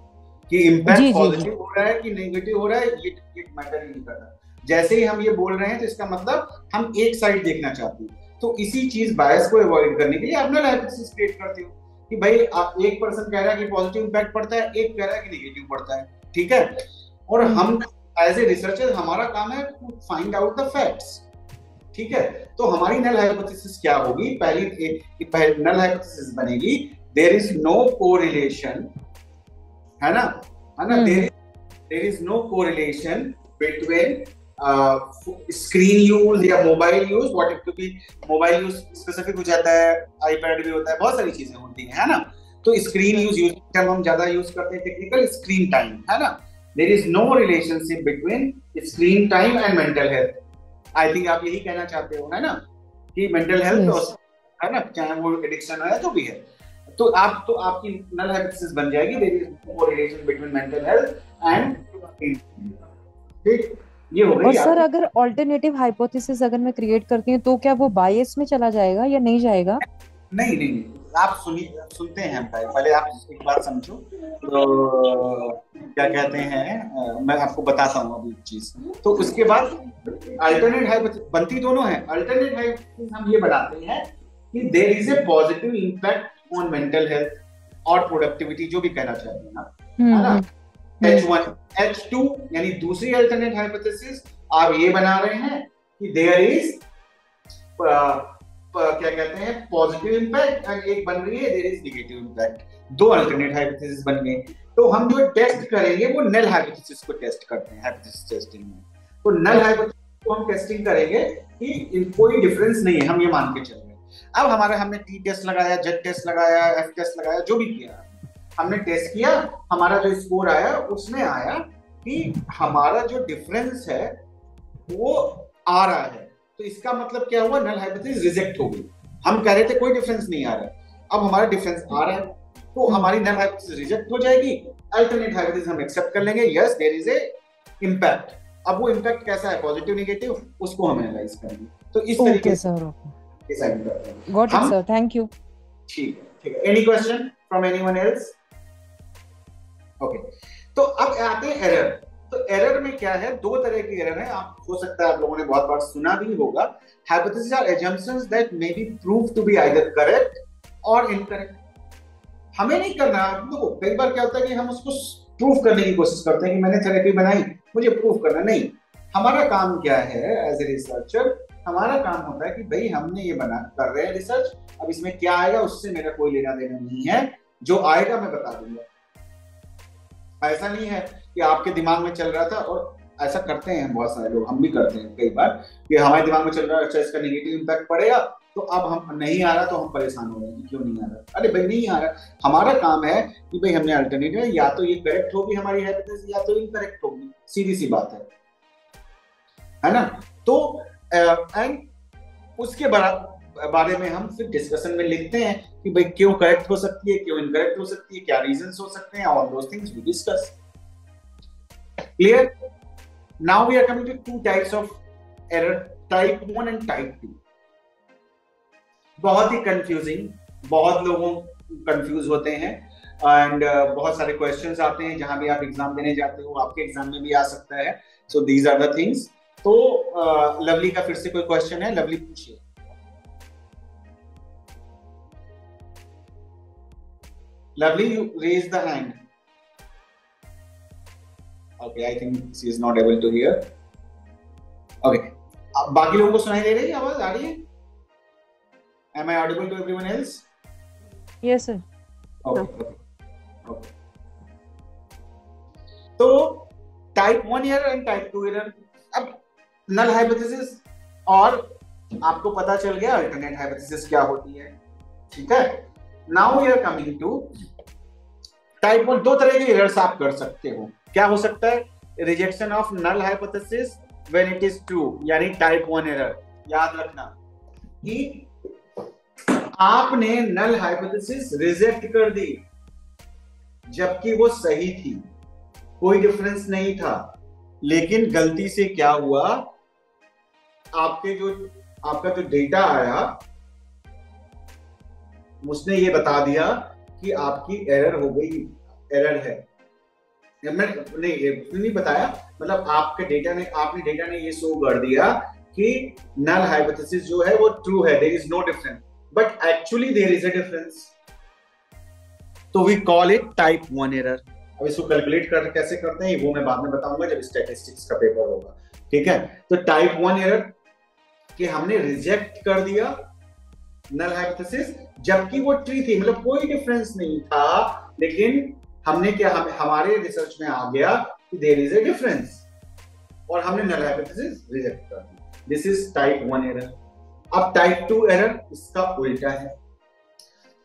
कि इम्पैक्ट पॉजिटिव हो रहा है कि नेगेटिव हो रहा है ये ये मैटर नहीं करता जैसे ही हम ये बोल रहे हैं तो इसका मतलब हम एक साइड देखना चाहते हैं। तो इसी चीज़ बायस को अवॉइड करने के लिए आप नल हाइपोथेसिस क्रिएट करते हो। कि भाई आप एक पर्सन कह रहा है कि पॉजिटिव इम्पैक्ट पड़ता है एक कह रहा है कि नेगेटिव पड़ता है। ठीक है? और हम्म। हम एज ए रिसर्चर हमारा काम है to find out the facts ठीक है? तो हमारी नल हाइपोथेसिस क्या होगी? पहली नल हाइपोथेसिस बनेगी देर इज़ नो कोरिलेशन है ना? है ना? There is there is no correlation between screen use या मोबाइल यूज़ व्हाट क्योंकि मोबाइल यूज़ स्पेसिफिक हो जाता है आईपैड भी होता है बहुत सारी चीज़ें होती हैं है ना? तो स्क्रीन यूज़ यूज़ जब हम ज़्यादा यूज़ करते हैं टेक्निकल स्क्रीन टाइम है ना? There is no relationship between screen time and mental health I think आप यही कहना चाहते हो है ना? कि मेंटल हेल्थ yes. है ना? चाहे वो एडिक्शन है जो भी है। तो आप तो आपकी नल हाइपोथेसिस बन जाएगी there is no relation between mental health and ठीक? ये हो और सर अगर अल्टरनेटिव हाइपोथेसिस अगर मैं क्रिएट करती हूँ तो क्या वो बायस में चला जाएगा या नहीं जाएगा? नहीं नहीं आप सुनी सुनते हैं भाई। पहले आप एक बात समझो। तो क्या कहते हैं मैं आपको बताता हूँ अभी चीज़। तो उसके बाद अल्टरनेट हाइपोथेसिस बनती दोनों है। अल्टरनेट हाइपोथेसिस हम ये बनाते हैं कि there is a positive impact on mental health और प्रोडक्टिविटी जो भी कहना चाहते हैं ना? हम्म, है ना एच वन एच टू यानी दूसरी अल्टरनेट हाइपोथेसिस आप ये बना रहे हैं कि देयर इज़ क्या कहते हैं पॉजिटिव इंपैक्ट एंड एक बन रही है देयर इज़ नेगेटिव इंपैक्ट दो अल्टरनेट हाइपोथेसिस बन गए। तो हम जो टेस्ट करेंगे वो नल हाइपोथेसिस को टेस्ट करते हैं हाइपोथेसिस टेस्टिंग में। तो नल हाइपोथेसिस को हम टेस्टिंग करेंगे कि कोई डिफरेंस नहीं है हम ये मान के चल रहे हैं। अब हमारे हमने टी टेस्ट लगाया जेड टेस्ट लगाया एफ़ टेस्ट लगाया जो भी किया। हमने टेस्ट किया हमारा जो स्कोर आया उसमें आया कि हमारा जो डिफरेंस है वो आ रहा है। तो इसका मतलब क्या हुआ? नल हाइपोथेसिस रिजेक्ट हो गई। हम कह रहे थे कोई डिफरेंस नहीं आ रहा है। अब हमारा डिफरेंस आ रहा है तो हमारी नल हाइपोथेसिस रिजेक्ट हो जाएगी। अल्टरनेट हाइपोथेसिस हम एक्सेप्ट कर लेंगे। Yes there is a impact अब वो इंपैक्ट कैसा है? पॉजिटिव नेगेटिव उसको हम एनालाइज करेंगे। तो इस तरीके से got it sir thank you ठीक है ठीक है। Any question from anyone else okay तो अब आते हैं एरर तो एरर में क्या है? दो तरह के एरर है। आप, हो सकता है आप लोगों ने बहुत बार सुना भी होगा। Hypotheses are assumptions that may be prove to be either correct और इनकरेक्ट हमें नहीं करना। देखो, कई बार क्या होता है कि हम उसको प्रूफ करने की कोशिश करते हैं कि मैंने थेरेपी बनाई। मुझे प्रूफ करना नहीं। हमारा काम क्या है एज ए रिसर्चर हमारा काम होता है कि भाई, हमने ये बना, कर रहे हैं रिसर्च अब इसमें क्या आएगा, उससे मेरा कोई लेना देना नहीं है। जो आएगा, मैं बता दूँगा। ऐसा नहीं है कि आपके दिमाग में चल रहा था और ऐसा करते हैं बहुत सारे लोग, हम भी करते हैं कई बार, कि हमारे दिमाग में चल रहा है अच्छा इसका नेगेटिव इम्पैक्ट पड़ेगा तो अब हम नहीं आ रहा तो हम परेशान हो रहे हैं क्यों नहीं आ रहा? अरे भाई, नहीं आ रहा। हमारा काम है कि भाई हमने अल्टरनेटिव या तो ये करेक्ट होगी हमारी हाइपोथेसिस या तो इनकरेक्ट होगी, सीधी सी बात है। है ना? तो एंड उसके बारे में हम फिर डिस्कशन में लिखते हैं कि भाई क्यों करेक्ट हो सकती है क्यों इनकरेक्ट हो सकती है क्या रीजन हो सकते हैं all those things we discuss clear now we are coming to two types of error type 1 and type 2 बहुत ही कंफ्यूजिंग बहुत लोगों कंफ्यूज होते हैं एंड uh, बहुत सारे क्वेश्चंस आते हैं जहाँ भी आप एग्ज़ाम देने जाते हो आपके एग्ज़ाम में भी आ सकता है. So these are the things तो लवली uh, का फिर से कोई क्वेश्चन है? लवली पूछिए। Lovely you raise the hand okay I think she is not able to hear okay बाकी लोगों को सुनाई दे रही है आवाज़? आ रही है? Am I audible to everyone else yes sir okay okay तो type one error and type two error अब नल हाइपोथेसिस और आपको पता चल गया अल्टरनेट हाइपोथेसिस क्या होती है। ठीक है? Now we are coming to type one दो तरह के एरर्स आप कर सकते हो। क्या हो सकता है? Rejection of null hypothesis when it is true यानी टाइप वन एरर याद रखना कि आपने नल हाइपोथेसिस रिजेक्ट कर दी, जबकि वो सही थी। कोई डिफरेंस नहीं था। लेकिन गलती से क्या हुआ? आपके जो, आपका जो डेटा आया, उसने ये बता दिया कि आपकी एरर हो गई एरर है। मैं नहीं नहीं बताया। मतलब आपके डेटा ने आपने डेटा ने ये शो कर दिया कि नल हाइपोथेसिस जो है वो ट्रू है there is no difference but actually there is a difference तो we call it type one error अब इसको कैलकुलेट कर कैसे करते हैं, वो मैं बाद में बताऊँगा जब स्टैटिस्टिक्स का पेपर होगा। ठीक है? तो टाइप वन एरर कि हमने रिजेक्ट कर दिया। नल हाइपोथेसिस जबकि वो ट्री थी मतलब कोई डिफरेंस नहीं था लेकिन हमने क्या हम, हमारे रिसर्च में आ गया कि देर इज़ ए डिफरेंस और हमने नल हाइपोथेसिस रिजेक्ट कर दी this is type one error अब टाइप टू एरर इसका उल्टा है।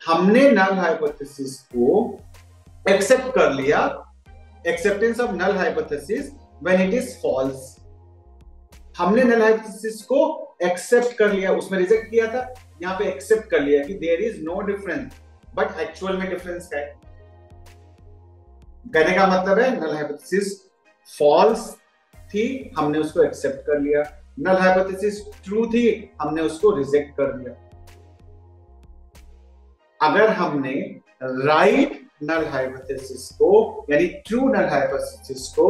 हमने नल हाइपोथेसिस को एक्सेप्ट कर लिया। Acceptance of null hypothesis when it is false हमने नल हाइपोथेसिस को एक्सेप्ट कर लिया उसमें रिजेक्ट किया था। यहाँ पे एक्सेप्ट कर लिया कि there is no difference but actual में डिफरेंस क्या है? कहने का मतलब है नल हाइपोथेसिस फॉल्स थी, हमने उसको एक्सेप्ट कर लिया। नल हाइपोथेसिस ट्रू थी, हमने उसको रिजेक्ट कर दिया अगर हमने राइट नल हाइपोथेसिस को, यानी ट्रू नल हाइपोथेसिस को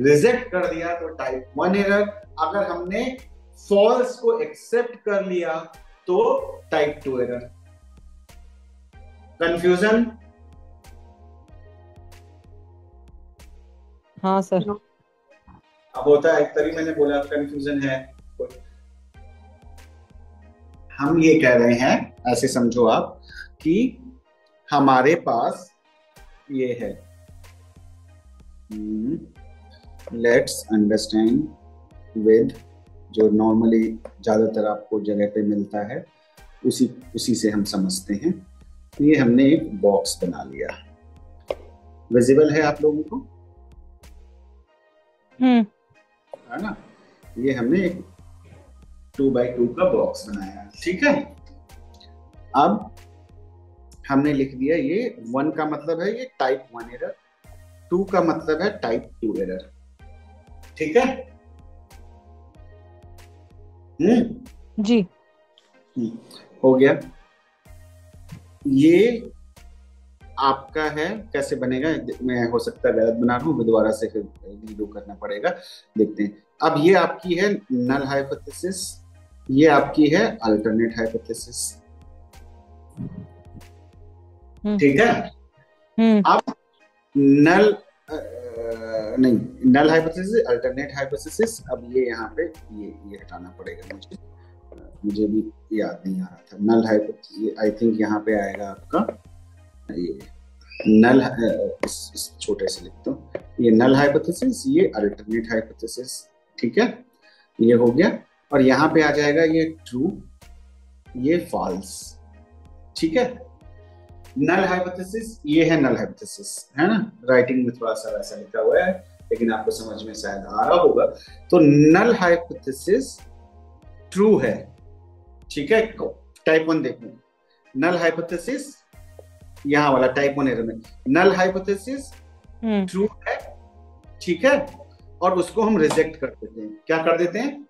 रिजेक्ट कर दिया तो टाइप वन एरर अगर हमने फॉल्स को एक्सेप्ट कर लिया तो टाइप टू एरर कंफ्यूजन हाँ सर अब होता है तभी मैंने बोला कंफ्यूजन है। हम ये कह रहे हैं ऐसे समझो आप कि हमारे पास ये है। लेट्स अंडरस्टैंड विद जो नॉर्मली ज़्यादातर आपको जगह पे मिलता है उसी उसी से हम समझते हैं। ये हमने एक बॉक्स बना लिया। विजिबल है आप लोगों को? हम्म। है ना? ये हमने एक टू बाई टू का बॉक्स बनाया। ठीक है? अब हमने लिख दिया ये वन का मतलब है ये टाइप वन एरर टू का मतलब है टाइप टू एरर ठीक है? हम्म? जी। हम्म, हो गया। ये आपका है कैसे बनेगा? मैं हो सकता है गलत बना रहा हूँ दोबारा से फिर रीडो करना पड़ेगा। देखते हैं। अब ये आपकी है नल हाइपोथेसिस ये आपकी है अल्टरनेट हाइपोथेसिस ठीक है? हम्म। अब नल नहीं नल हाइपोथेसिस अल्टरनेट हाइपोथेसिस अब ये यहाँ पे ये ये हटाना पड़ेगा मुझे। मुझे भी याद नहीं आ रहा था। नल हाइपोथेसिस आई थिंक यहाँ पे आएगा आपका। ये नल छोटे से लिखता हूँ। ये नल हाइपोथेसिस ये अल्टरनेट हाइपोथेसिस ठीक है? ये हो गया। और यहाँ पे आ जाएगा ये ट्रू ये फॉल्स ठीक है? नल हाइपोथेसिस ये है नल हाइपोथेसिस है ना? राइटिंग में थोड़ा सा वैसा लिखा हुआ है लेकिन आपको समझ में शायद आ रहा होगा। तो नल हाइपोथेसिस ट्रू है ठीक है? टाइप वन देखो। नल हाइपोथेसिस यहाँ वाला टाइप वन एरर में। नल हाइपोथेसिस ट्रू है ठीक है? और उसको हम रिजेक्ट कर देते हैं। क्या कर देते हैं?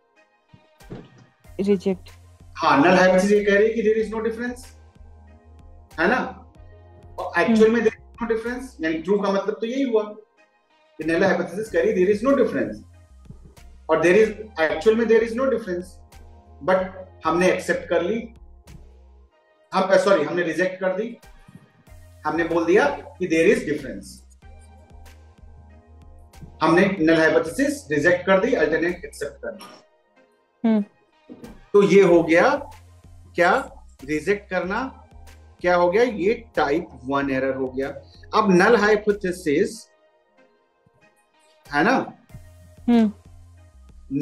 रिजेक्ट हाँ नल हाइपोथेसिस कह रही है कि देयर इज़ नो डिफरेंस है ना? और एक्चुअल में देयर इज़ नो डिफरेंस यानी ट्रू का मतलब तो यही हुआ कि नल हाइपोथेसिस कह रही देयर इज़ नो डिफरेंस और देयर इज़ एक्चुअल में there is no difference but हमने एक्सेप्ट कर ली। हम सॉरी हमने रिजेक्ट कर दी। हमने बोल दिया कि देयर इज़ डिफरेंस हमने नल हाइपोथेसिस रिजेक्ट कर दी अल्टरनेट एक्सेप्ट कर दी। हम्म। तो ये हो गया क्या? रिजेक्ट करना क्या हो गया? ये टाइप वन एरर हो गया। अब नल हाइपोथेसिस है ना? हम्म।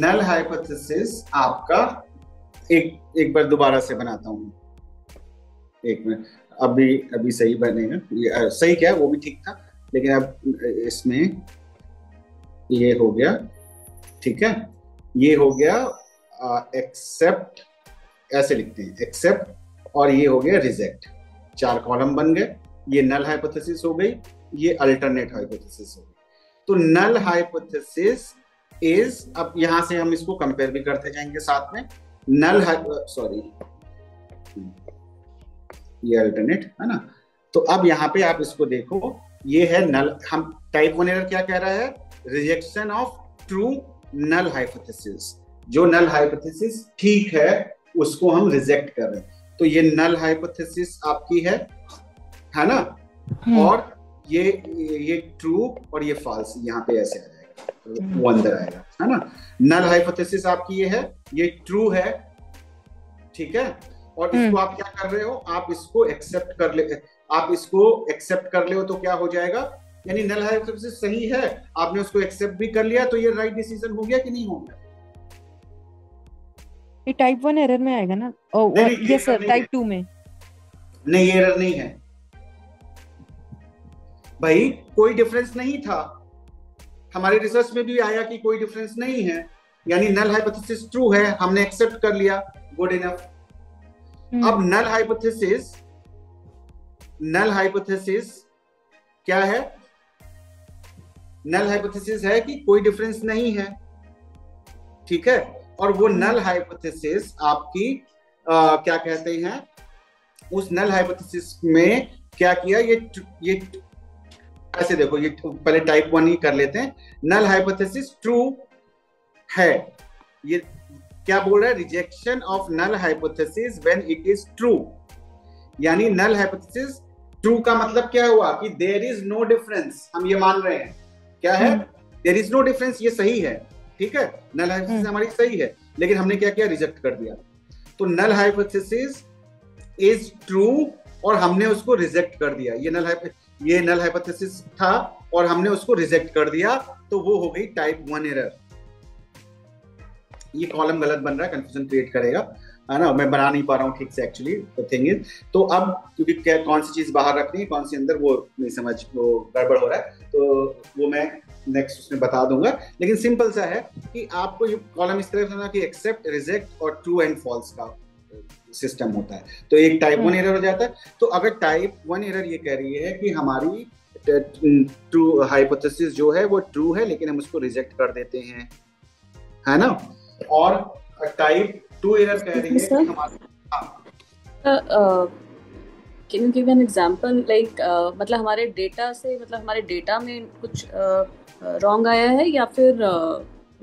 नल हाइपोथेसिस आपका एक एक बार दोबारा से बनाता हूँ। एक मिनट। अभी अभी सही बनेगा सही क्या? वो भी ठीक था। लेकिन अब इसमें ये हो गया। ठीक है? ये हो गया एक्सेप्ट ऐसे लिखते हैं। एक्सेप्ट और ये हो गया रिजेक्ट चार कॉलम बन गए। ये नल हाइपोथेसिस हो गई, ये अल्टरनेट हाइपोथेसिस हो गई। तो नल हाइपोथेसिस इज़ अब यहाँ से हम इसको कंपेयर भी करते जाएँगे साथ में। नल सॉरी ये अल्टरनेट है ना? तो अब यहाँ पे आप इसको देखो। ये है नल हम टाइप वन एरर क्या कह रहा है? Rejection of true null hypothesis जो नल हाइपोथेसिस ठीक है, उसको हम रिजेक्ट कर रहे हैं। तो ये नल हाइपोथेसिस आपकी है है ना? हम्म, और ये ये ट्रू और ये फॉल्स यहाँ पे ऐसे आ जाएगा वो अंदर आएगा है ना? नल हाइपोथेसिस आपकी ये है ये ट्रू है ठीक है? और इसको हम्म। आप क्या कर रहे हो? आप इसको एक्सेप्ट कर ले आप इसको एक्सेप्ट कर ले हो तो क्या हो जाएगा? यानी नल हाइपोथेसिस सही है आपने उसको एक्सेप्ट भी कर लिया तो ये राइट डिसीज़न हो गया कि नहीं हो गया? ये टाइप वन एरर में आएगा ना? ओ नहीं, ये यस सर टाइप टू में। नहीं एरर नहीं है। भाई कोई डिफरेंस नहीं था। हमारे रिसर्च में भी आया कि कोई डिफरेंस नहीं है। यानी नल हाइपोथेसिस ट्रू है हमने एक्सेप्ट कर लिया गुड इनफ हम्म, अब नल हाइपोथेसिस नल हाइपोथेसिस क्या है? नल हाइपोथेसिस है कि कोई डिफरेंस नहीं है। ठीक है? और वो नल हाइपोथेसिस आपकी आ, क्या कहते हैं उस नल हाइपोथेसिस में क्या किया ये ये ऐसे देखो ये पहले टाइप वन ही कर लेते हैं। नल हाइपोथेसिस ट्रू है। ये क्या बोल रहा है? Rejection of null hypothesis when it is true यानी नल हाइपोथेसिस ट्रू का मतलब क्या हुआ? कि देर इज़ नो डिफरेंस हम ये मान रहे हैं। क्या है? Hmm. There is no difference ये सही है। ठीक है? Null hypothesis hmm. हमारी सही है लेकिन हमने क्या किया? रिजेक्ट कर दिया। तो नल हाइपोथेसिस इज़ ट्रू और हमने उसको रिजेक्ट कर दिया। ये नल ये नल हाइपोथेसिस था और हमने उसको रिजेक्ट कर दिया तो वो हो गई टाइप वन एरर ये कॉलम गलत बन रहा है कंफ्यूजन क्रिएट करेगा। है ना? मैं बना नहीं पा रहा हूँ ठीक से एक्चुअली थिंग इज़ तो अब क्योंकि क्या कौन सी चीज़ बाहर रखनी है कौन सी अंदर वो नहीं समझ वो गड़बड़ हो रहा है। तो वो मैं नेक्स्ट उसमें बता दूँगा। लेकिन सिंपल सा है कि आपको ये कॉलम इस तरह से कि एक्सेप्ट रिजेक्ट और ट्रू एंड फॉल्स का सिस्टम होता है। तो एक टाइप वन एरर हो जाता है। तो अगर टाइप वन एरर ये कह रही है कि हमारी ट्रू हाइपोथेसिस जो है वो ट्रू है लेकिन हम उसको रिजेक्ट कर देते हैं। है ना? और टाइप टू एरर कह रही है कि हमारी uh, you give an example? Like uh, मतलब हमारे डेटा से मतलब हमारे डेटा में कुछ रॉन्ग आया है या फिर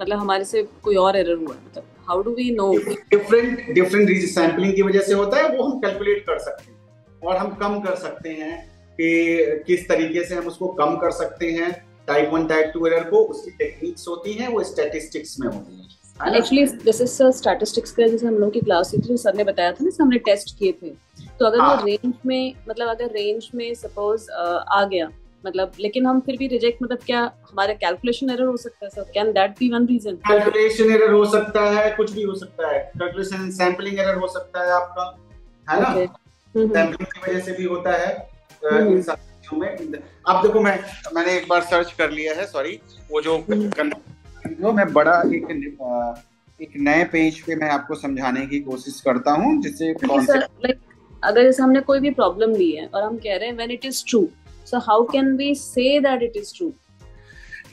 मतलब हमारे से कोई और एरर हुआ है? मतलब how do we know different different sampling की वजह से होता है वो हम कैलकुलेट कर सकते हैं। और हम कम कर सकते हैं कि किस तरीके से हम उसको कम कर सकते हैं। Type one type two error को उसकी टेक्निक्स होती हैं वो स्टैटिस्टिक्स में होती हैं। है? एक्चुअली जैसे सर स्टैटिस्टिक्स का जैसे हम लोग की क्लास थी सर ने बताया था ना जैसे हमने टेस्ट किए थे। तो अगर हाँ। वो रेंज में मतलब अगर रेंज में सपोज़ आ गया मतलब लेकिन हम फिर भी रिजेक्ट मतलब क्या हमारा कैलकुलेशन एरर हो सकता है sir can that be one reason calculation error हो सकता है कुछ भी हो सकता है। कैलकुलेशन सैम्पलिंग एरर हो सकता है आपका है ना? सैम्पलिंग की वजह से भी होता है हम्म। इन चीज़ों में। अब देखो मैं मैंने एक बार सर्च कर लिया है सॉरी वो जो हम्म। जो मैं बड़ा एक एक नए पेज पे मैं आपको समझाने की कोशिश करता हूँ जिससे अगर जैसे हमने कोई भी प्रॉब्लम ली है और हम कह रहे हैं when it is true so how can we say that it is true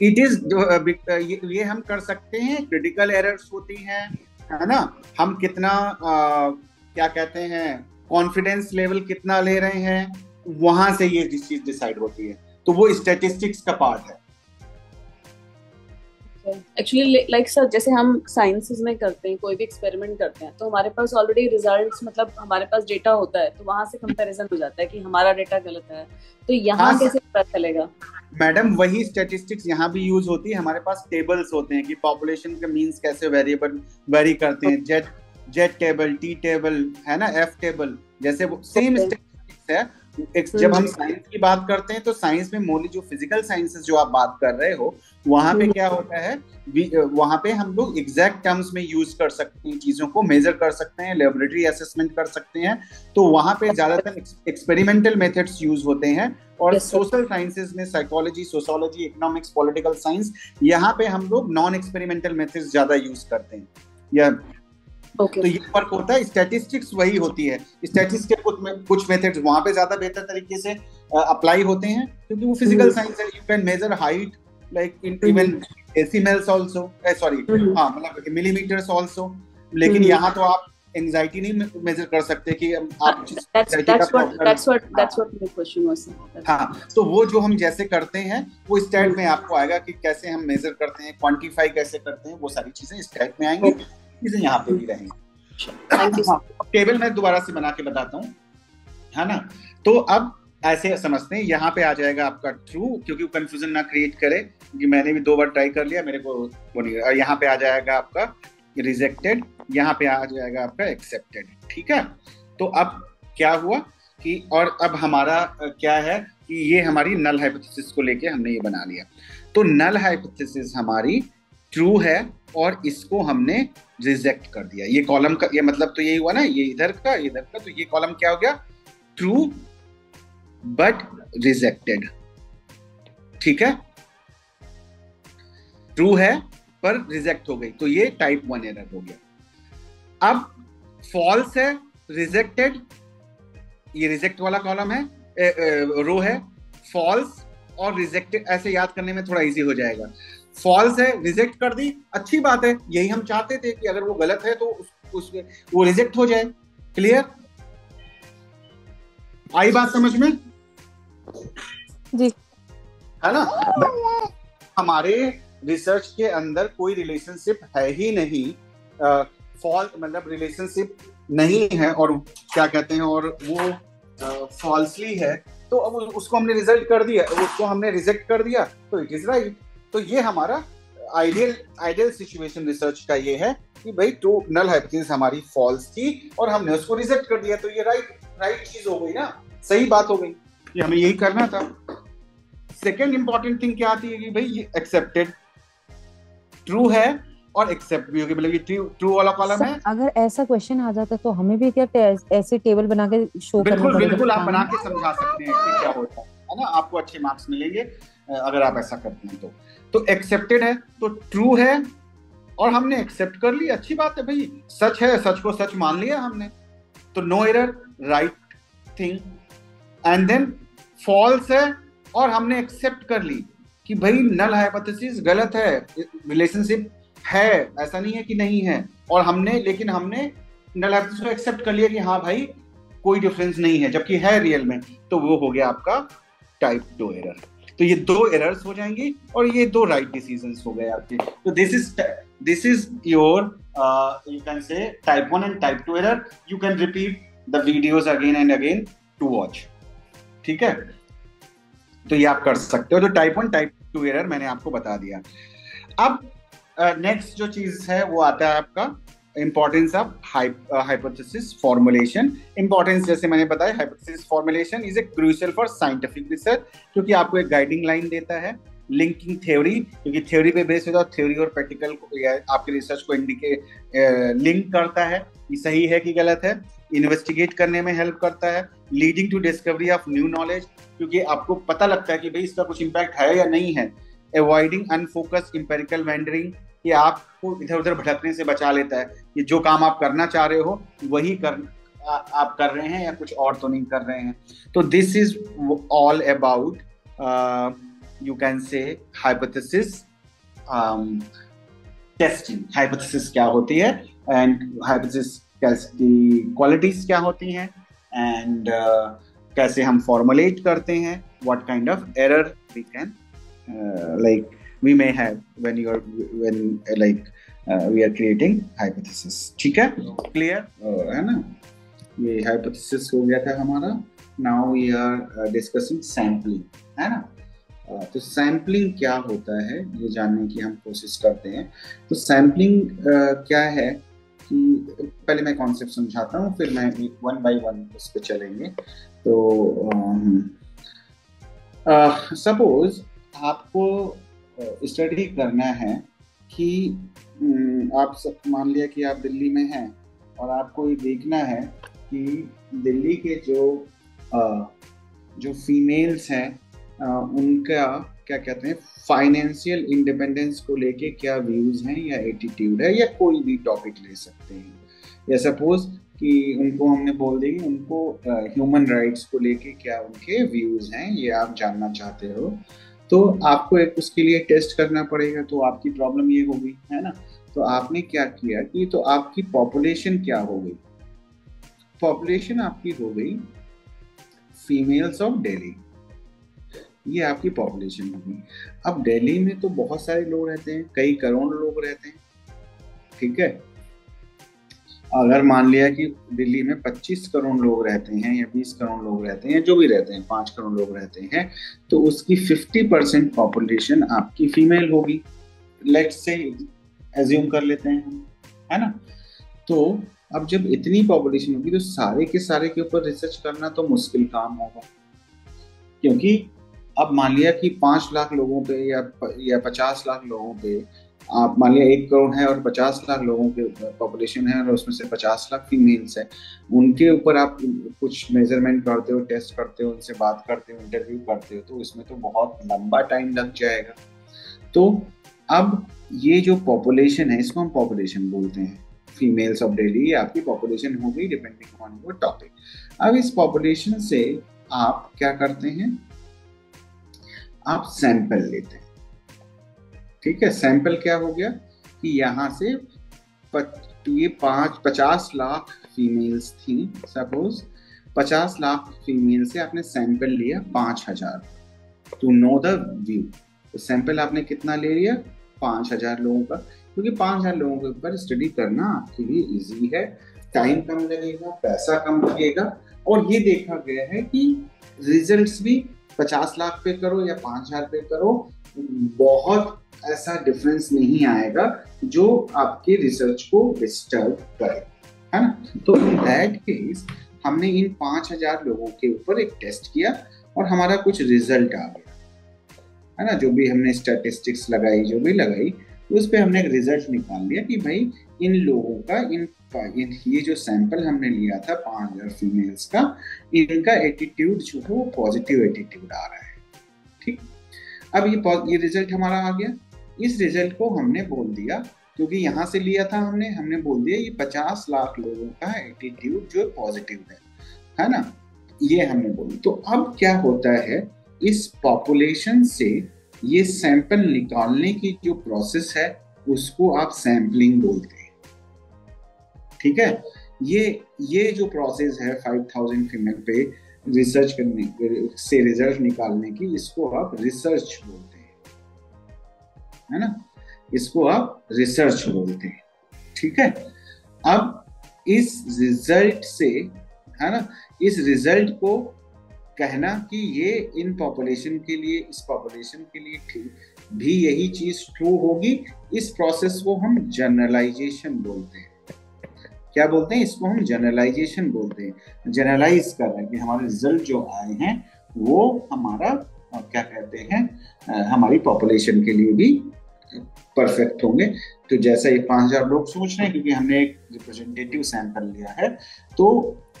it is ये हम कर सकते हैं क्रिटिकल एरर्स होती हैं है ना? हम कितना आ, क्या कहते हैं कॉन्फिडेंस लेवल कितना ले रहे हैं वहाँ से ये चीज़ डिसाइड होती है। तो वो स्टेटिस्टिक्स का पार्ट है। एक्चुअली लाइक सर जैसे हम साइंसेस में करते हैं कोई भी एक्सपेरिमेंट करते हैं तो हमारे पास ऑलरेडी रिजल्ट्स मतलब हमारे पास डेटा होता है तो वहाँ से कंपैरिजन हो जाता है कि हमारा डेटा गलत है। तो यहाँ हाँ, कैसे पता चलेगा? मैडम वही स्टेटिस्टिक्स यहाँ भी यूज़ होती है हमारे पास टेबल्स होते हैं कि पॉपुलेशन के मीन्स कैसे वेरिएबल वेरी करते हैं। Z Z table T table है ना एफ़ टेबल जैसे वो सेम स्टेटिस्टिक्स है जब हम साइंस हम्म। की बात करते हैं तो साइंस में मोली जो फ़िज़िकल साइंसेस जो आप बात कर रहे हो वहाँ पे हम्म। क्या होता है वहाँ पे हम लोग एग्जैक्ट टर्म्स में यूज़ कर सकते हैं चीज़ों को मेजर कर सकते हैं लेबोरेटरी असेसमेंट कर सकते हैं तो वहाँ पे ज़्यादातर एक्सपेरिमेंटल मेथड्स यूज़ होते हैं और सोशल साइंसेज में psychology sociology economics political science यहाँ पे हम लोग नॉन एक्सपेरिमेंटल मेथड्स ज़्यादा यूज़ करते हैं या okay. तो ये फ़र्क होता है स्टैटिस्टिक्स वही होती है। स्टैटिस्टिक्स के कुछ में, कुछ मेथड्स वहाँ पे ज़्यादा बेहतर तरीके से अप्लाई होते हैं क्योंकि वो फ़िज़िकल साइंस है you can measure height like in even decimals also sorry हाँ मतलब मिलीमीटर्स आल्सो लेकिन mm-hmm. यहाँ तो आप एंजाइटी नहीं मेजर कर सकते कि आप हाँ। तो वो जो हम जैसे करते हैं वो स्टैट. में आपको आएगा कि कैसे हम मेजर करते हैं क्वांटिफाई कैसे करते हैं वो सारी चीज़ें स्टैट में आएँगी। चीज़ें यहाँ पे भी रहेंगी। टेबल मैं दोबारा से बना के बताता हूँ है ना? तो अब ऐसे समझते हैं यहाँ पे आ जाएगा आपका ट्रू क्योंकि वो कंफ्यूजन ना क्रिएट करे क्योंकि मैंने भी दो बार ट्राई कर लिया मेरे को वो नहीं और यहाँ पे आ जाएगा आपका रिजेक्टेड यहाँ पे आ जाएगा आपका एक्सेप्टेड ठीक है? तो अब क्या हुआ कि और अब हमारा क्या है कि ये हमारी नल हाइपोथेसिस को लेके हमने ये बना लिया। तो नल हाइपोथेसिस हमारी ट्रू है और इसको हमने रिजेक्ट कर दिया। ये कॉलम का, ये मतलब तो यही हुआ ना, ये इधर का इधर का तो ये कॉलम क्या हो गया? ट्रू बट रिजेक्टेड ठीक है? ट्रू है, पर रिजेक्ट हो गई। तो ये टाइप वन एरर हो गया। अब फॉल्स है रिजेक्टेड ये रिजेक्ट वाला कॉलम है रो है। फॉल्स और रिजेक्टेड ऐसे याद करने में थोड़ा इजी हो जाएगा। फॉल्स है रिजेक्ट कर दी अच्छी बात है यही हम चाहते थे कि अगर वो गलत है तो उस, उस वो रिजेक्ट हो जाए। क्लियर आई बात समझ में? जी। है ना? हमारे रिसर्च के अंदर कोई रिलेशनशिप है ही नहीं फॉल्ट मतलब रिलेशनशिप नहीं है और क्या कहते हैं और वो फॉल्सली है तो अब उसको हमने रिज़ल्ट कर दिया उसको हमने रिजेक्ट कर दिया तो इट इज़ राइट तो ये हमारा आइडियल आइडियल सिचुएशन रिसर्च का ये है कि भाई टू नल हाइपोथेसिस हमारी फॉल्स थी और हमने उसको रिजेक्ट कर दिया। तो ये राइट राइट चीज़ हो गई ना। सही बात हो गई। कि हमें यही करना था। सेकेंड इंपॉर्टेंट थिंग क्या आती है कि भाई ये एक्सेप्टेड ट्रू है और एक्सेप्ट भी होगी मतलब ये ट्रू वाला कॉलम है। अगर ऐसा क्वेश्चन आ जाता तो हमें भी क्या ऐसे टेबल बना के शो बिल्कुल बिल्कुल आप बना के समझा सकते हैं कि क्या होता है। ना? आपको अच्छे मार्क्स मिलेंगे। अगर आप ऐसा करते हैं तो। तो एक्सेप्टेड है तो ट्रू है, और हमने एक्सेप्ट कर लिया अच्छी बात है भाई। सच है, सच को सच मान लिया हमने। तो no error right thing and then false है, और हमने एक्सेप्ट कर ली कि भाई नल हाइपोथेसिस गलत है रिलेशनशिप है, ऐसा नहीं है कि नहीं है। और हमने, लेकिन हमने नल हाइपोथेसिस को एक्सेप्ट कर लिया कि हाँ भाई, कोई डिफरेंस नहीं है, जबकि है रियल में। तो वो हो गया आपका टाइप टू एरर तो ये दो एरर्स हो जाएँगे और ये दो राइट डिसीज़न हो गए आपके। तो this is this is your you can say type one and type two error you can repeat the videos again and again to watch ठीक है? तो ये आप कर सकते हो। तो type one type two error मैंने आपको बता दिया। अब नेक्स्ट uh, जो चीज़ है वो आता है आपका importance of hypothesis formulation importance जैसे मैंने बताया hypothesis formulation is a crucial for scientific research क्योंकि आपको एक गाइडिंग लाइन देता है लिंकिंग थ्योरी क्योंकि थ्योरी पे बेस होता है थ्योरी और प्रैक्टिकल आपके रिसर्च को इंडिकेट लिंक करता है, कि सही है कि गलत है इन्वेस्टिगेट करने में हेल्प करता है leading to discovery of new knowledge क्योंकि आपको पता लगता है कि भाई इसका कुछ इम्पैक्ट है या नहीं है अवॉइडिंग अनफोकस इंपेरिकल वेंडरिंग ये आपको इधर उधर भटकने से बचा लेता है। कि जो काम आप करना चाह रहे हो, वही कर आप कर रहे हैं या कुछ और तो नहीं कर रहे हैं। तो this is all about you can say hypothesis testing hypothesis क्या होती है? एंड हाइपोथेसिस की क्वालिटीज क्या होती हैं? एंड कैसे हम फॉर्मुलेट करते हैं? What kind of error we can like we may have when you are when uh, like uh, we are creating hypothesis ठीक है uh, है ना ये hypothesis हो गया था हमारा now we are uh, discussing sampling है ना तो सैम्पलिंग क्या होता है ये जानने की हम कोशिश करते हैं तो सैम्पलिंग क्या है कि पहले मैं कॉन्सेप्ट समझाता हूँ फिर मैं वन बाय वन उस पर चलेंगे तो सपोज़ आपको स्टडी करना है कि आप सब, मान लिया कि आप दिल्ली में हैं और आपको ये देखना है कि दिल्ली के जो जो फीमेल्स हैं उनका क्या कहते हैं फाइनेंशियल इंडिपेंडेंस को लेके क्या व्यूज़ हैं या एटीट्यूड है या कोई भी टॉपिक ले सकते हैं। या सपोज़ कि उनको हमने बोल देंगे उनको ह्यूमन राइट्स को लेके क्या उनके व्यूज़ हैं, ये आप जानना चाहते हो। तो आपको एक उसके लिए टेस्ट करना पड़ेगा तो आपकी प्रॉब्लम ये होगी, है ना? तो आपने क्या किया कि तो आपकी पॉपुलेशन क्या हो गई? पॉपुलेशन आपकी हो गई फीमेल्स ऑफ़ डेली ये आपकी पॉपुलेशन होगी अब दिल्ली में तो बहुत सारे लोग रहते हैं, कई करोड़ लोग रहते हैं, ठीक है? अगर मान लिया कि दिल्ली में 25 करोड़ लोग रहते हैं या 20 करोड़ लोग रहते हैं, जो भी रहते हैं, पाँच करोड़ लोग रहते हैं तो उसकी 50 परसेंट पॉपुलेशन आपकी फीमेल होगी। लेट से एज्यूम कर लेते हैं है ना? तो अब जब इतनी पॉपुलेशन होगी तो सारे के सारे के ऊपर रिसर्च करना तो मुश्किल काम होगा। क्योंकि अब मान लिया कि पाँच लाख लोगों पे या या पचास लाख लोगों पे आप मान लिया एक करोड़ है और पचास लाख लोगों के पॉपुलेशन है और उसमें से पचास लाख फीमेल्स है। उनके ऊपर आप कुछ मेज़रमेंट करते हो टेस्ट करते हो, उनसे बात करते हो इंटरव्यू करते हो तो इसमें तो बहुत लंबा टाइम लग जाएगा। तो अब ये जो पॉपुलेशन है, इसको हम पॉपुलेशन बोलते हैं। फीमेल्स ऑफ़ डेली आपकी पॉपुलेशन हो गई डिपेंडिंग ऑन योर टॉपिक अब इस पॉपुलेशन से आप क्या करते हैं? आप सैंपल लेते हैं। ठीक है सैंपल क्या हो गया कि यहाँ से ये पाँच, पचास लाख फीमेल्स थी सपोज़ पचास लाख फीमेल से आपने सैंपल लिया पाँच हज़ार। टू नो द व्यू तो सैंपल आपने कितना ले लिया? पाँच हज़ार लोगों का। क्योंकि पाँच हज़ार लोगों के ऊपर स्टडी करना आपके लिए इजी है। टाइम कम लगेगा, पैसा कम लगेगा। और ये देखा गया है कि रिजल्ट्स भी पचास लाख पे करो या पाँच हज़ार पे करो बहुत ऐसा डिफरेंस नहीं आएगा जो आपके रिसर्च को डिस्टर्ब करे, है ना? तो इन दैट केस हमने इन पाँच हज़ार लोगों के ऊपर एक टेस्ट किया और हमारा कुछ रिज़ल्ट आ गया, है ना? जो भी हमने स्टैटिस्टिक्स लगाई, जो भी लगाई, उस पर हमने एक रिज़ल्ट निकाल लिया कि भाई, इन लोगों का, इन ये जो सैंपल हमने लिया था पाँच हज़ार फीमेल्स का, इनका एटीट्यूड जो है वो पॉजिटिव एटीट्यूड आ रहा है, ठीक? अब ये ये रिज़ल्ट हमारा आ गया। इस रिज़ल्ट को हमने बोल दिया, क्योंकि यहाँ से लिया था हमने हमने बोल दिया ये पचास लाख लोगों का एटीट्यूड जो पॉजिटिव है। है ना? ये हमने बोली तो अब क्या होता है, इस पॉपुलेशन से ये सैंपल निकालने की जो प्रोसेस है, उसको आप सैंपलिंग बोलते हैं। ठीक है? ये ये जो प्रोसेस है 5000 फीमेल पे रिसर्च करने, से रिज़ल्ट निकालने की इसको आप रिसर्च बोलते हैं। है ना? इसको आप रिसर्च बोलते हैं। ठीक है? अब इस रिज़ल्ट से, है ना? इस रिज़ल्ट को कहना कि ये इन पॉपुलेशन के लिए, इस पॉपुलेशन के लिए ठीक, भी यही चीज़ ट्रू होगी। इस प्रोसेस को हम जनरलाइजेशन बोलते हैं। क्या बोलते हैं? इसको हम जनरलाइजेशन बोलते हैं। जनरलाइज कर रहे हैं कि हमारे रिज़ल्ट जो आए हैं, वो हमारा क्या कहते हैं हमारी पॉपुलेशन के लिए भी परफेक्ट होंगे। तो जैसा ये पाँच हज़ार लोग सोच रहे हैं, क्योंकि हमने एक रिप्रेजेंटेटिव सैंपल लिया है तो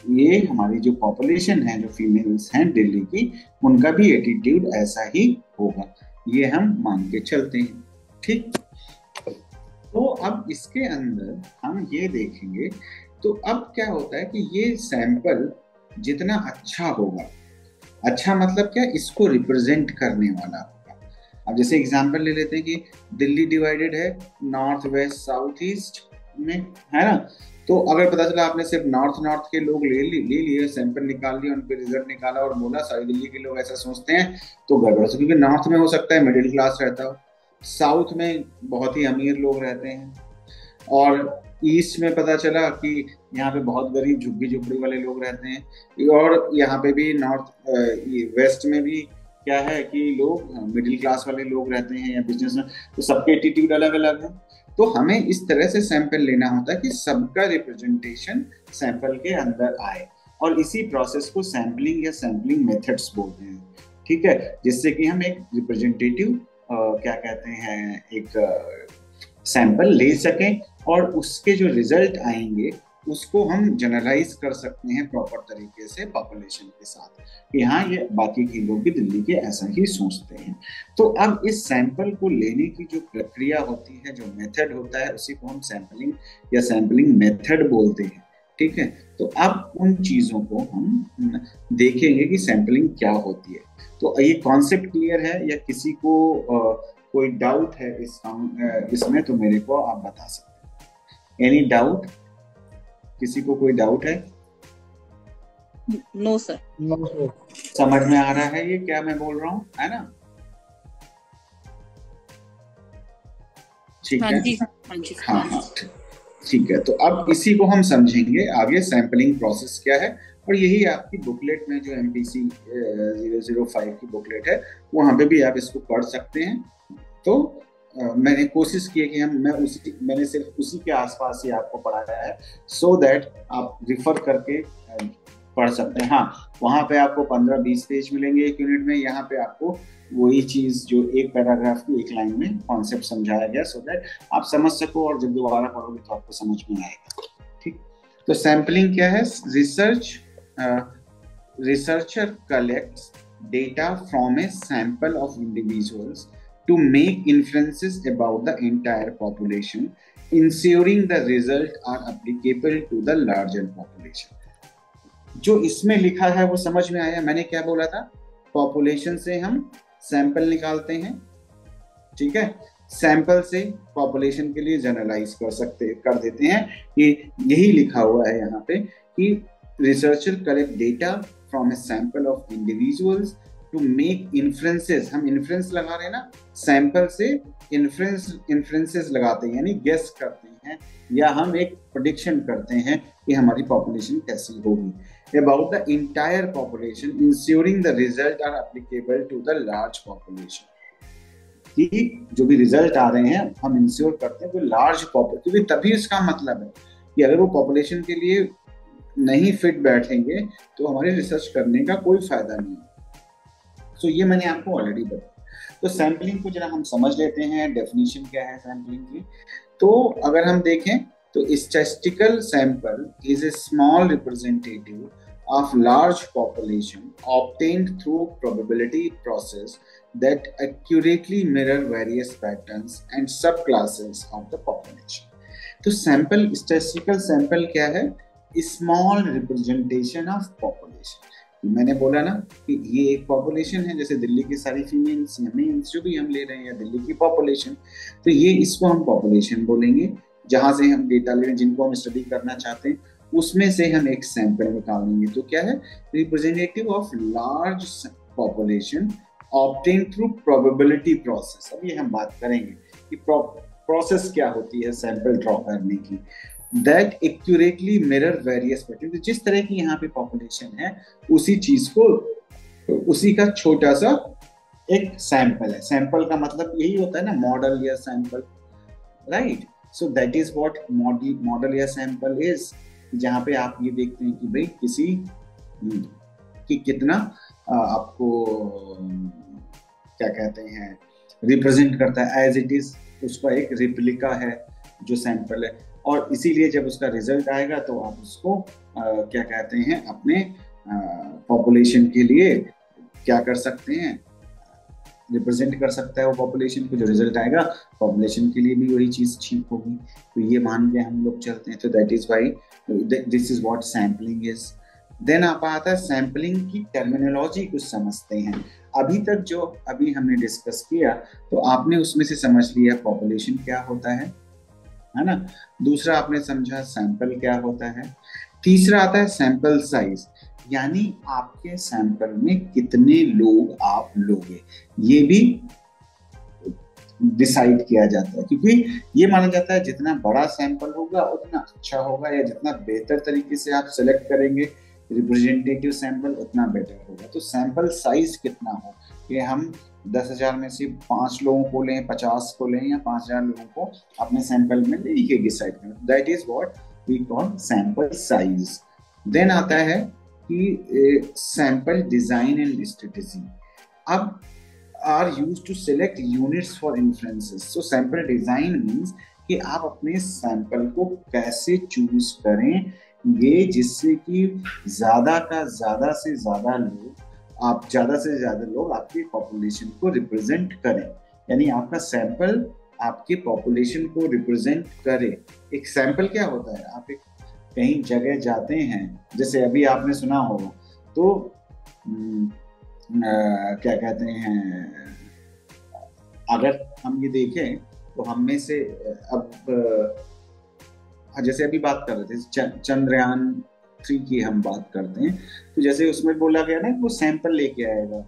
ये हमारी जो पॉपुलेशन है, जो फीमेल्स हैं दिल्ली की, उनका भी एटीट्यूड ऐसा ही होगा। ये हम मान के चलते हैं। ठीक? तो अब इसके अंदर हम ये देखेंगे तो अब क्या होता है कि ये सैंपल जितना अच्छा होगा। अच्छा मतलब क्या? इसको रिप्रेजेंट करने वाला होगा। अब जैसे एग्जांपल ले लेते हैं कि दिल्ली डिवाइडेड है नॉर्थ वेस्ट साउथ ईस्ट में, है ना? तो अगर पता चला आपने सिर्फ़ नॉर्थ नॉर्थ के लोग ले ली लिए सैंपल निकाल लिया, उन पर रिज़ल्ट निकाला और बोला, सारी दिल्ली के लोग ऐसा सोचते हैं तो गड़बड़ क्योंकि नॉर्थ में हो सकता है मिडिल क्लास रहता हो। साउथ में बहुत ही अमीर लोग रहते हैं और ईस्ट में पता चला कि यहाँ पे बहुत गरीब झुग्गी झुपड़ी वाले लोग रहते हैं और यहाँ पे भी नॉर्थ वेस्ट में भी क्या है कि लोग मिडिल क्लास वाले लोग रहते हैं या बिज़नेस तो सबके एटीट्यूड अलग अलग है। तो हमें इस तरह से सैंपल लेना होता है कि सबका रिप्रेजेंटेशन सैंपल के अंदर आए और इसी प्रोसेस को सैम्पलिंग या सैम्पलिंग मेथड्स बोलते हैं। ठीक है? जिससे कि हम एक रिप्रेजेंटेटिव क्या कहते हैं, एक सैंपल ले सकें और उसके जो रिज़ल्ट आएँगे, उसको हम जनरलाइज कर सकते हैं प्रॉपर तरीके से पॉपुलेशन के साथ। कि हाँ ये बाकी के लोग भी दिल्ली के ऐसा ही सोचते हैं। तो अब इस सैंपल को लेने की जो प्रक्रिया होती है, जो मेथड होता है, उसी को हम सैंपलिंग या सैंपलिंग मेथड बोलते हैं। ठीक है? तो अब उन चीज़ों को हम देखेंगे कि सैंपलिंग क्या होती है। तो ये कॉन्सेप्ट क्लियर है या किसी को आ, कोई डाउट है इस इसमें तो मेरे को आप बता सकते हैं। एनी डाउट किसी को कोई डाउट है? नो सर नो सर समझ में आ रहा है ये क्या मैं बोल रहा हूँ? है ना? ठीक हाँ। है हाँ हाँ। ठीक है तो अब इसी को हम समझेंगे आगे सैंपलिंग प्रोसेस क्या है। और यही आपकी बुकलेट में जो M P C zero zero five की बुकलेट है, वहाँ पे भी आप इसको पढ़ सकते हैं। तो मैंने कोशिश की है कि हम, मैं उसी, मैंने सिर्फ़ उसी के आसपास ही आपको पढ़ाया है सो so दैट आप रिफर करके पढ़ सकते हैं। हाँ वहाँ पे आपको पंद्रह बीस पेज मिलेंगे एक यूनिट में। यहाँ पे आपको वही चीज़ जो एक पैराग्राफ की एक लाइन में कॉन्सेप्ट समझाया गया सो so दैट आप समझ सको और जब दोबारा पढ़ोगे तो आपको समझ में आएगा। ठीक? तो सैम्पलिंग क्या है? Research researcher collects data from a sample of individuals to make inferences about the entire population, ensuring the result are applicable to the larger population. जो इसमें लिखा है वो समझ में आया। मैंने क्या बोला था? पॉपुलेशन से हम सैंपल निकालते हैं, ठीक है? सैंपल से पॉपुलेशन के लिए जनरलाइज कर सकते, कर देते हैं। कि यही लिखा हुआ है यहाँ पे कि researcher collect data from a sample of individuals to make inferences हम इन्फ्रेंस लगा रहे हैं ना? सैंपल से इन्फ्रेंस इन्फ्रेंसेस लगाते हैं, यानी गेस करते हैं, या हम एक प्रोडिक्शन करते हैं कि हमारी पॉपुलेशन कैसी होगी। About the entire population ensuring the result are applicable to the large population कि जो भी रिज़ल्ट आ रहे हैं हम इंश्योर करते हैं कि लार्ज पॉपुलेशन क्योंकि तभी इसका मतलब है कि अगर वो पॉपुलेशन के लिए नहीं फिट बैठेंगे तो हमारी रिसर्च करने का कोई फ़ायदा नहीं सो so, ये मैंने आपको ऑलरेडी बताया। तो सैम्पलिंग को जरा हम समझ लेते हैं डेफिनेशन क्या है सैम्पलिंग की। तो अगर हम देखें तो statistical sample is a small representative of large population obtained through probability process that accurately mirror various patterns and subclasses of the population. तो सैंपल स्टेटिस्टिकल सैंपल क्या है? स्मॉल रिप्रेजेंटेशन ऑफ़ पॉपुलेशन मैंने बोला ना कि ये एक पॉपुलेशन है, जैसे दिल्ली की सारी फीमेल्स जो भी हम ले रहे हैं या दिल्ली की पॉपुलेशन तो ये इसको हम पॉपुलेशन बोलेंगे। जहाँ से हम डेटा ले रहे हैं जिनको हम स्टडी करना चाहते हैं, उसमें से हम एक सैंपल निकालेंगे तो क्या है? Representative of large population obtain through probability process अब ये हम बात करेंगे कि प्रोसेस क्या होती है सैंपल ड्रॉ करने की। That accurately mirror various pattern जिस तरह की यहाँ पे पॉपुलेशन है, उसी चीज़ को, उसी का छोटा सा एक सैंपल है। सैंपल का मतलब यही होता है ना मॉडल या sample right so that is what model model या सैंपल इज़ जहाँ पे आप ये देखते हैं कि भाई किसी कि कितना आपको क्या कहते हैं रिप्रेजेंट करता है एज इट इज़ उसका एक रिप्लिका है जो सैंपल है। और इसीलिए जब उसका रिज़ल्ट आएगा तो आप उसको आ, क्या कहते हैं अपने पॉपुलेशन के लिए क्या कर सकते हैं रिप्रेजेंट कर सकता है वो पॉपुलेशन को, जो रिज़ल्ट आएगा पॉपुलेशन के लिए भी वही चीज़ ठीक होगी। तो ये मान के हम लोग चलते हैं। तो that is why this is what sampling is then आप आता है सैम्पलिंग की टर्मिनोलॉजी कुछ समझते हैं। अभी तक जो अभी हमने डिस्कस किया तो आपने उसमें से समझ लिया पॉपुलेशन क्या होता है है ना? दूसरा आपने समझा सैंपल क्या होता है। तीसरा आता है सैंपल साइज़ यानी आपके सैंपल में कितने लोग आप लोगे? ये भी डिसाइड किया जाता है, क्योंकि ये माना जाता है जितना बड़ा सैंपल होगा, उतना अच्छा होगा या जितना बेहतर तरीके से आप सेलेक्ट करेंगे रिप्रेजेंटेटिव सैंपल उतना बेटर होगा। तो सैंपल साइज़ कितना हो? कि हम दस हज़ार में से पाँच लोगों को लें, पचास को लें या पाँच हज़ार लोगों को अपने सैंपल में ले डिसाइड करें। That is what we call sample size then आता है कि सैंपल डिज़ाइन एंड स्ट्रेटेजी अब are use to select units for influences so sample design means कि आप अपने सैंपल को कैसे चूज़ करें, ये जिससे कि ज़्यादा का ज़्यादा से ज़्यादा लोग, आप ज़्यादा से ज़्यादा लोग आपकी पॉपुलेशन को रिप्रेजेंट करें। यानी आपका सैंपल आपके पॉपुलेशन को रिप्रेजेंट करे। एक सैंपल क्या होता है? आप एक कहीं जगह जाते हैं जैसे अभी आपने सुना होगा तो हम्म, क्या कहते हैं अगर हम ये देखें तो हम में से अब जैसे अभी बात कर रहे थे चंद्रयान थ्री की हम बात करते हैं तो जैसे उसमें बोला गया ना वो सैंपल लेके आएगा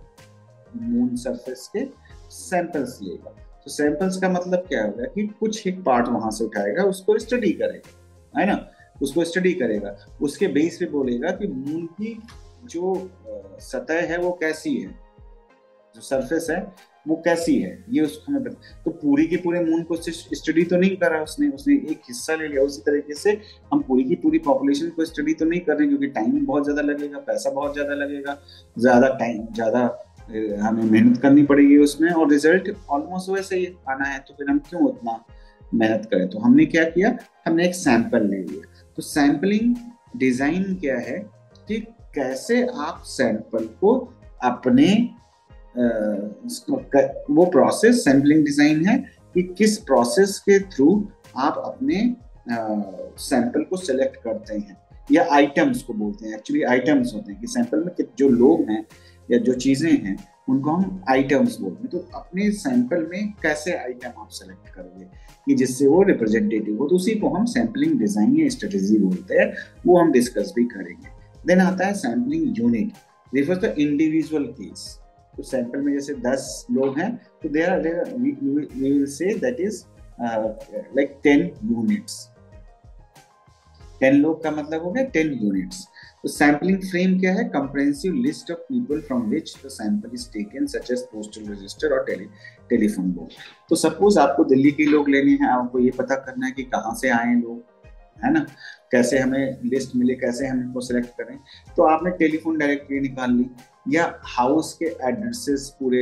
मून सरफेस के सैंपल्स लेगा। तो सैंपल्स का मतलब क्या होगा कि कुछ एक पार्ट वहाँ से उठाएगा उसको स्टडी करेगा है ना? उसको स्टडी करेगा। उसके बेस पे बोलेगा कि मून की जो सतह है वो कैसी है? जो सरफेस है, वो कैसी है? ये उसको हमें पता तो पूरी की पूरे मून को स्टडी तो नहीं करा उसने उसने एक हिस्सा ले लिया उसी तरीके से हम पूरी की पूरी पॉपुलेशन को स्टडी तो नहीं कर रहे क्योंकि टाइम बहुत ज़्यादा लगेगा, पैसा बहुत ज़्यादा लगेगा, ज़्यादा टाइम ज़्यादा हमें मेहनत करनी पड़ेगी उसमें और रिज़ल्ट ऑलमोस्ट वैसे ही आना है तो फिर हम क्यों उतना मेहनत करें? तो हमने क्या किया? हमने एक सैंपल ले लिया। तो सैंपलिंग डिज़ाइन क्या है? कि कैसे आप सैंपल को अपने वो प्रोसेस सैंपलिंग डिज़ाइन है कि किस प्रोसेस के थ्रू आप अपने सैंपल को सेलेक्ट करते हैं। या आइटम्स को बोलते हैं। एक्चुअली आइटम्स होते हैं कि सैंपल में जो लोग हैं या जो चीज़ें हैं उनको हम आइटम्स बोलते हैं। तो अपने सैंपल में कैसे आइटम आप सेलेक्ट करोगे? कि जिससे वो रिप्रेजेंटेटिव हो तो उसी को हम सैंपलिंग डिज़ाइन या स्ट्रेटेजी बोलते हैं। वो हम डिस्कस भी करेंगे। देन आता है sampling unit refers the individual case तो सैंपल में जैसे 10 लोग हैं तो there are will say that is like 10 units 10 लोग का मतलब हो गया 10 यूनिट्स तो सैंपलिंग फ्रेम क्या है? Comprehensive list of people from which the sample is taken such as postal register और टेली टेलीफोन बुक तो सपोज़ आपको दिल्ली के लोग लेने हैं, आपको ये पता करना है कि कहाँ से आए लोग, है ना? कैसे हमें लिस्ट मिले, कैसे हम इनको सेलेक्ट करें? तो आपने टेलीफोन डायरेक्टरी निकाल ली, या हाउस के एड्रेसेस पूरे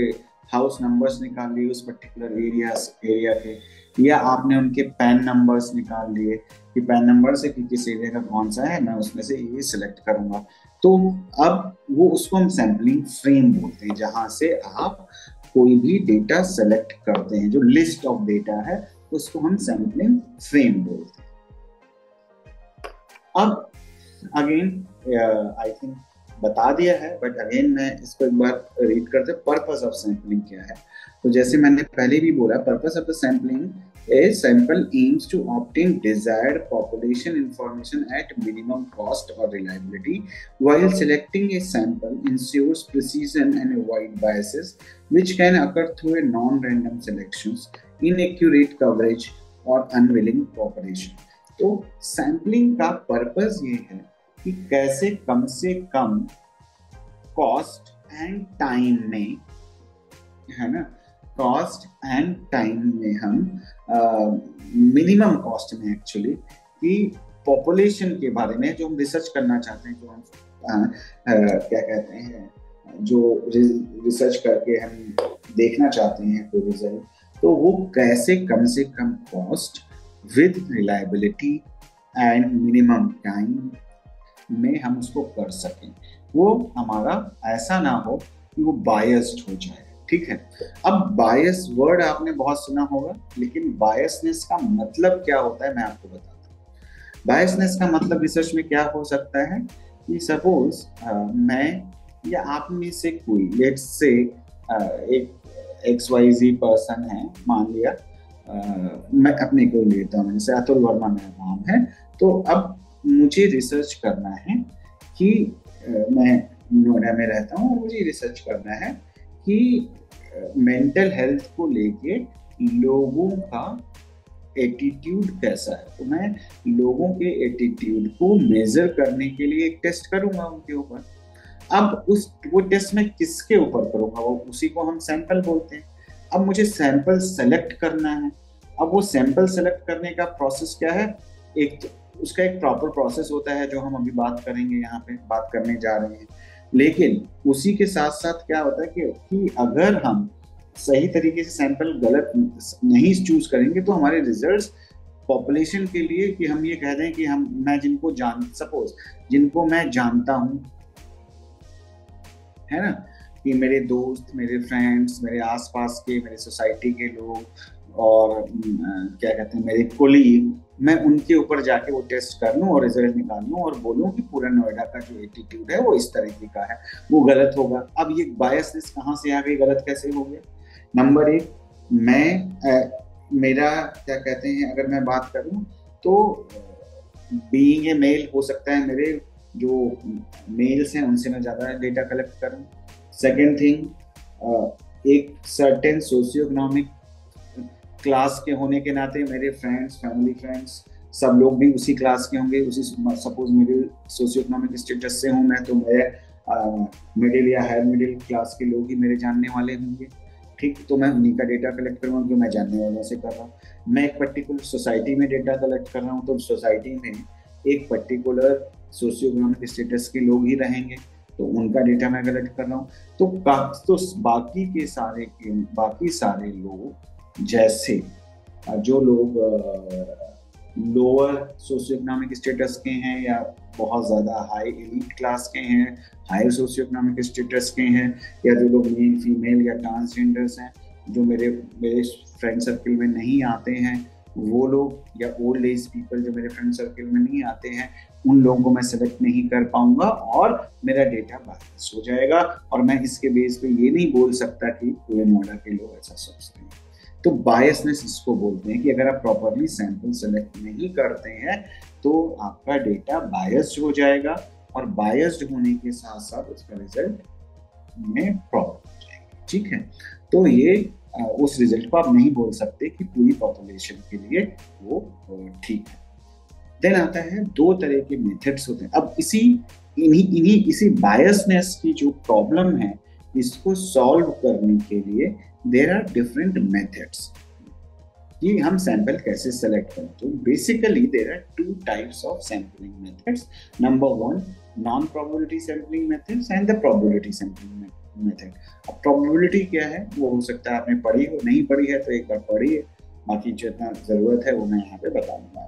हाउस नंबर्स निकाल लिए उस पर्टिकुलर एरिया एरिया के या आपने उनके पैन नंबर्स निकाल लिए कि पैन नंबर से कि किस एरिया का कौन सा है, मैं उसमें से ये सिलेक्ट करूँगा। तो अब वो उसको हम सैम्पलिंग फ्रेम बोलते हैं, जहाँ से आप कोई भी डेटा सेलेक्ट करते हैं, जो लिस्ट ऑफ़ डेटा है, उसको हम सैम्पलिंग फ्रेम बोलते हैं। अब अगेन आई थिंक बता दिया है बट अगेन मैं इसको एक बार रीड करते पर्पस ऑफ़ सैम्पलिंग क्या है तो जैसे मैंने पहले भी बोला purpose of the sampling A sample aims to obtain desired population information at minimum cost or reliability. While selecting a sample ensures precision and avoid biases, which can occur through a non-random selections, inaccurate coverage, or unwilling cooperation. तो सैम्पलिंग का पर्पस ये है कि कैसे कम से कम कॉस्ट एंड टाइम में है ना? कॉस्ट एंड टाइम में हम मिनिमम कॉस्ट में एक्चुअली कि पॉपुलेशन के बारे में जो हम रिसर्च करना चाहते हैं जो हम uh, uh, क्या कहते हैं जो रिसर्च करके हम देखना चाहते हैं कोई रिज़ल्ट तो वो कैसे कम से कम cost with reliability and minimum time में हम उसको कर सकें। वो हमारा ऐसा ना हो कि वो बायस्ड हो जाए ठीक है? अब बायस वर्ड आपने बहुत सुना होगा लेकिन बायसनेस का मतलब क्या होता है मैं आपको बताता हूँ। बायसनेस का मतलब रिसर्च में क्या हो सकता है कि सपोज़ मैं या आप में से कोई लेट्स से एक एक्स वाई जी पर्सन है मान लिया आ, मैं अपने को लेता हूँ जैसे अतुल वर्मा मेरा नाम है तो अब मुझे रिसर्च करना है कि मैं नोएडा में रहता हूँ और मुझे रिसर्च करना है कि मेंटल हेल्थ को लेके लोगों का एटीट्यूड कैसा है। तो मैं लोगों के एटीट्यूड को मेजर करने के लिए एक टेस्ट करूँगा उनके ऊपर। अब उस, वो टेस्ट में किसके ऊपर करूँगा? वो उसी को हम सैंपल बोलते हैं। अब मुझे सैंपल सेलेक्ट करना है। अब वो सैंपल सेलेक्ट करने का प्रोसेस क्या है? एक उसका एक प्रॉपर प्रोसेस होता है जो हम अभी बात करेंगे यहाँ पे बात करने जा रहे हैं। लेकिन उसी के साथ साथ क्या होता है कि, कि अगर हम सही तरीके से सैंपल गलत नहीं चूज़ करेंगे तो हमारे रिजल्ट्स पॉपुलेशन के लिए कि हम ये कह दें कि हम मैं जिनको जान सपोज़ जिनको मैं जानता हूँ है ना? कि मेरे दोस्त मेरे फ्रेंड्स मेरे आसपास के मेरे सोसाइटी के लोग और क्या कहते हैं मेरे कोलीग मैं उनके ऊपर जाके वो टेस्ट कर लूँ और रिज़ल्ट निकाल लूँ और बोलूँ कि पूरा नोएडा का जो एटीट्यूड है वो इस तरीके का है। वो गलत होगा। अब ये बायसनेस कहाँ से आ गई? गलत कैसे हो गया? नंबर एक मैं आ, मेरा क्या कहते हैं अगर मैं बात करूँ तो बीइंग ए मेल हो सकता है मेरे जो मेल्स हैं उनसे मैं ज़्यादा डेटा कलेक्ट करूँ। सेकेंड थिंग एक सर्टेन सोशियो इकोनॉमिक क्लास के होने के नाते मेरे फ्रेंड्स फैमिली फ्रेंड्स सब लोग भी उसी क्लास के होंगे, उसी suppose middle socio economic status से हूँ मैं तो मैं मिडिल या हायर मिडिल क्लास के लोग ही मेरे जानने वाले होंगे। ठीक तो मैं उन्हीं का डेटा कलेक्ट करूँगा क्योंकि मैं जानने वालों से कर रहा हूँ। मैं एक पर्टिकुलर सोसाइटी में डेटा कलेक्ट कर रहा हूँ तो सोसाइटी में एक पर्टिकुलर सोशियो इकोनॉमिक स्टेटस के लोग ही रहेंगे तो उनका डेटा मैं कलेक्ट कर रहा हूँ। तो तो बाकी के सारे के, बाकी सारे लोग जैसे जो लोग लोअर सोशियो इकोनॉमिक स्टेटस के हैं या बहुत ज़्यादा हाई एलिट क्लास के हैं हाई सोशियो इकोनॉमिक स्टेटस के हैं, या जो लोग मेल फीमेल या ट्रांसजेंडर्स हैं, जो मेरे मेरे फ्रेंड सर्कल में नहीं आते हैं, वो लोग या ओल्ड एज पीपल जो मेरे फ्रेंड सर्कल में नहीं आते हैं, उन लोगों को मैं सेलेक्ट नहीं कर पाऊँगा और मेरा डेटा बायस हो जाएगा और मैं इसके बेस पे ये नहीं बोल सकता कि पूरे नोएडा के लोग ऐसा सोचते हैं। तो बायसनेस इसको बोलते हैं कि अगर आप प्रॉपरली सैंपल सेलेक्ट नहीं करते हैं तो आपका डेटा बायस्ड हो जाएगा और बायस्ड होने के साथ साथ उसका रिज़ल्ट में प्रॉब्लम हो जाएगी। ठीक है? तो ये उस रिज़ल्ट को आप नहीं बोल सकते कि पूरी पॉपुलेशन के लिए वो ठीक है। देन आता है दो तरह के मेथड्स होते हैं। अब इसी, इन्हीं इन्हीं, इसी बायसनेस की जो प्रॉब्लम है, इसको सॉल्व करने के लिए देर आर डिफरेंट मेथड्स कि हम सैंपल कैसे सेलेक्ट करें तो basically there are two types of sampling methods number one non probability sampling methods and the probability sampling method अब प्रोबेबिलिटी क्या है? वो हो सकता है आपने पढ़ी हो, नहीं पढ़ी है तो एक बार पढ़िए बाकी जितना ज़रूरत है, वो मैं यहाँ पे बताऊँगा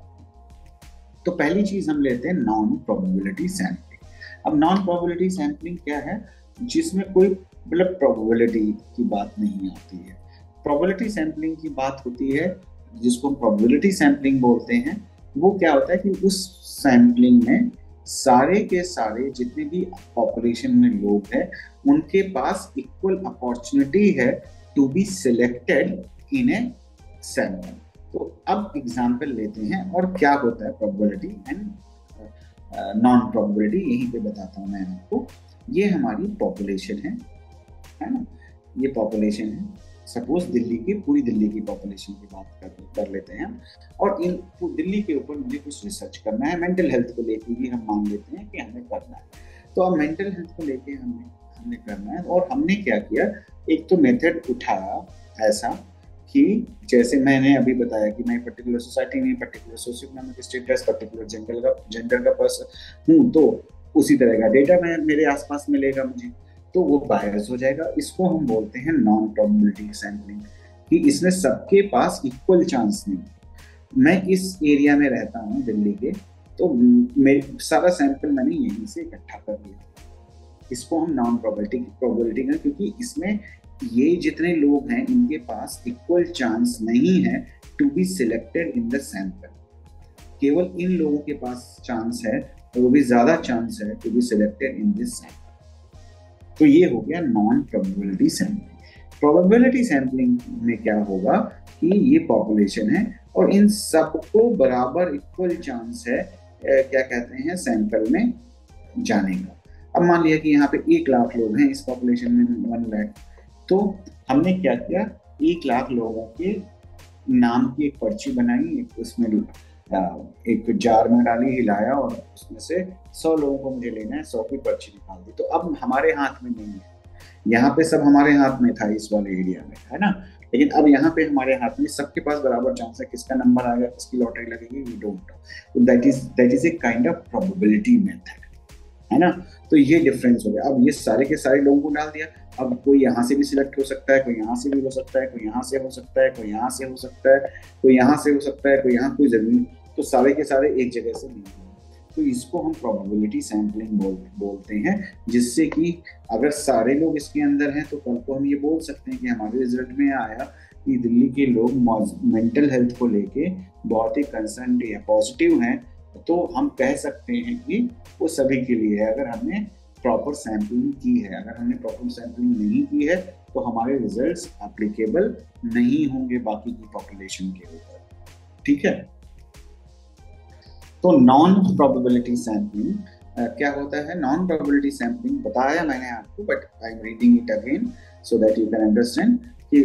तो पहली चीज़ हम लेते हैं नॉन प्रोबेबिलिटी सैंपलिंग अब नॉन प्रोबेबिलिटी सैंपलिंग क्या है? जिसमें कोई मतलब प्रोबेबिलिटी की बात नहीं आती है। प्रोबेबिलिटी सैंपलिंग की बात होती है, जिसको प्रोबेबिलिटी सैंपलिंग बोलते हैं, वो क्या होता है कि उस सैंपलिंग में सारे के सारे जितने भी पॉपुलेशन में लोग हैं, उनके पास इक्वल अपॉर्चुनिटी है to be selected in a sample तो अब एग्ज़ाम्पल लेते हैं और क्या होता है प्रोबेबिलिटी एंड नॉन प्रोबेबिलिटी यहीं पे बताता हूँ मैं आपको। ये हमारी पॉपुलेशन है। है ना? ये पॉपुलेशन है। सपोज़ दिल्ली की, पूरी दिल्ली की पॉपुलेशन की बात कर कर लेते हैं और इन दिल्ली के ऊपर मुझे कुछ रिसर्च करना है। मेंटल हेल्थ को लेके भी हम मान लेते हैं कि हमें करना है। तो अब मेंटल हेल्थ को लेके हमने हमने करना है और हमने क्या किया? एक तो मेथड उठाया ऐसा कि जैसे मैंने अभी बताया कि मैं पर्टिकुलर सोसाइटी में particular socio economic status particular gender का जेंडर का पर्सन हूँ तो उसी तरह का डेटा मैं, मेरे आसपास मिलेगा मुझे। तो वो बायस हो जाएगा। इसको हम बोलते हैं नॉन प्रोबेबिलिटी सैंपलिंग कि इसमें सबके पास इक्वल चांस नहीं। मैं इस एरिया में रहता हूँ दिल्ली के तो मेरे सारा सैंपल मैंने यहीं से इकट्ठा कर लिया। इसको हम नॉन प्रोबेबिलिटी प्रोबेबिलिटी का क्योंकि इसमें ये जितने लोग हैं, इनके पास इक्वल चांस नहीं है to be selected in the sample केवल इन लोगों के पास चांस है, और वो भी ज़्यादा चांस है to be selected in this sample तो ये हो गया non probability sampling probability sampling में क्या होगा कि ये पॉपुलेशन है और इन सबको बराबर इक्वल चांस है क्या कहते हैं सैंपल में जाने का। अब मान लिया कि यहाँ पे एक लाख लोग हैं इस पॉपुलेशन में वन लैख तो हमने क्या किया? एक लाख लोगों के नाम की एक पर्ची बनाई, उसमें एक जार में डाली, हिलाया और उसमें से सौ लोगों को मुझे लेना है, सौ की पर्ची निकाल दी। तो अब हमारे हाथ में नहीं है। यहाँ पे सब हमारे हाथ में था इस वाले एरिया में, है ना? लेकिन अब यहाँ पे हमारे हाथ में सबके पास बराबर चांस है, किसका नंबर आएगा, किसकी लॉटरी लगेगी we don't know that is that is a kind of probability method है ना? तो ये डिफरेंस हो गया। अब ये सारे के सारे लोगों को डाल दिया। अब कोई यहाँ से भी सिलेक्ट हो सकता है कोई यहाँ से भी हो सकता है कोई यहाँ से हो सकता है कोई यहाँ से हो सकता है कोई यहाँ से हो सकता है कोई यहाँ कोई ज़रूरी तो सारे के सारे एक जगह से नहीं तो इसको हम प्रोबेबिलिटी सैम्पलिंग बोल, बोलते हैं जिससे कि अगर सारे लोग इसके अंदर हैं तो कल को हम ये बोल सकते हैं कि हमारे रिज़ल्ट में आया कि दिल्ली के लोग मेंटल हेल्थ को लेके बहुत ही कंसर्न या पॉजिटिव हैं तो हम कह सकते हैं कि वो सभी के लिए है। अगर हमने प्रॉपर सैम्पलिंग की है। अगर हमने प्रॉपर सैम्पलिंग नहीं की है तो हमारे रिजल्ट्स एप्लीकेबल नहीं होंगे बाकी की पॉपुलेशन के ऊपर। ठीक है? तो नॉन प्रोबेबिलिटी सैम्पलिंग क्या होता है? नॉन प्रोबेबिलिटी सैम्पलिंग बताया मैंने आपको but I am reading it again so that you can understand कि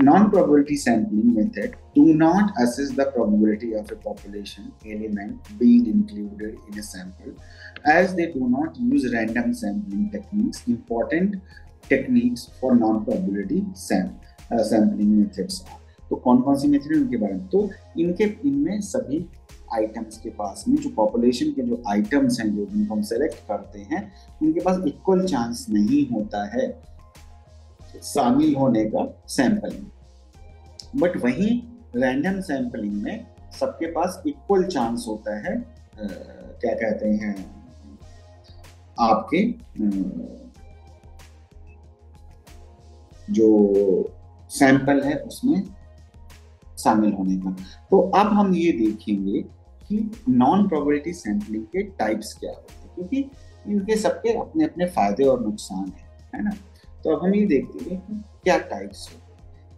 probability sampling method do not assess the probability of a population element being included in a sample as they do not use random sampling techniques important techniques for non probability sam, uh, sampling methods तो कौन कौन सी मेथड है उनके बारे में तो इनके इनमें सभी आइटम्स के पास में जो पॉपुलेशन के जो आइटम्स हैं जो जिनको हम सेलेक्ट करते हैं उनके पास इक्वल चांस नहीं होता है शामिल होने का सैंपल। में बट वहीं रैंडम सैंपलिंग में सबके पास इक्वल चांस होता है आ, क्या कहते हैं आपके जो सैंपल है उसमें शामिल होने का। तो अब हम ये देखेंगे कि नॉन प्रोबेबिलिटी सैंपलिंग के टाइप्स क्या होते हैं क्योंकि इनके सबके अपने अपने फ़ायदे और नुकसान हैं है ना? तो अब हम ये देखते हैं कि क्या टाइप्स हैं।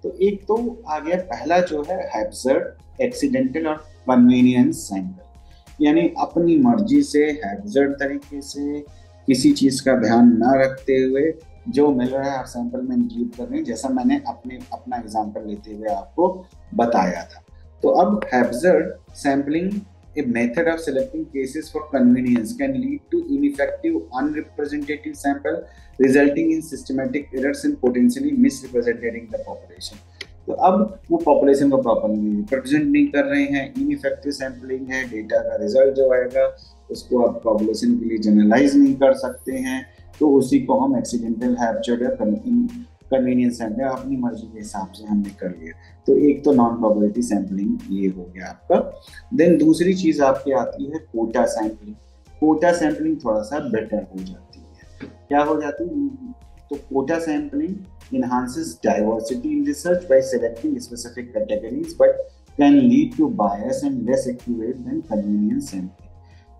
तो एक तो आ गया पहला जो है हैब्जर्ड एक्सीडेंटल और कन्वीनियंस सैंपल यानी अपनी मर्ज़ी से हैब्जर्ड तरीके से किसी चीज़ का ध्यान न रखते हुए जो मिल रहा है, आप सैंपल में इंक्लूड कर रहे हैं, जैसा मैंने अपने, अपना एग्जांपल लेते हुए आपको बताया था। तो अब haphazard sampling a method of selecting cases for convenience can lead to ineffective, unrepresentative sample, resulting in systematic errors and potentially misrepresenting the population. तो अब वो पॉपुलेशन को प्रॉपरली रिप्रेजेंट नहीं कर रहे हैं इनइफेक्टिव सैम्पलिंग है डेटा का रिज़ल्ट जो आएगा उसको आप पॉपुलेशन के लिए जनरलाइज नहीं कर सकते हैं तो उसी को हम एक्सीडेंटल हैप्चर या कन्वीनियंस सैंपल अपनी मर्ज़ी के हिसाब से हमने कर लिया। तो एक तो नॉन प्रोबेबिलिटी सैंपलिंग ये हो गया आपका। देन दूसरी चीज़ आपकी आती है कोटा सैंपलिंग कोटा सैंपलिंग थोड़ा सा बेटर हो जाती है। क्या हो जाती है? तो quota sampling enhances diversity in research by selecting specific categories but can lead to bias and less accurate than convenience sampling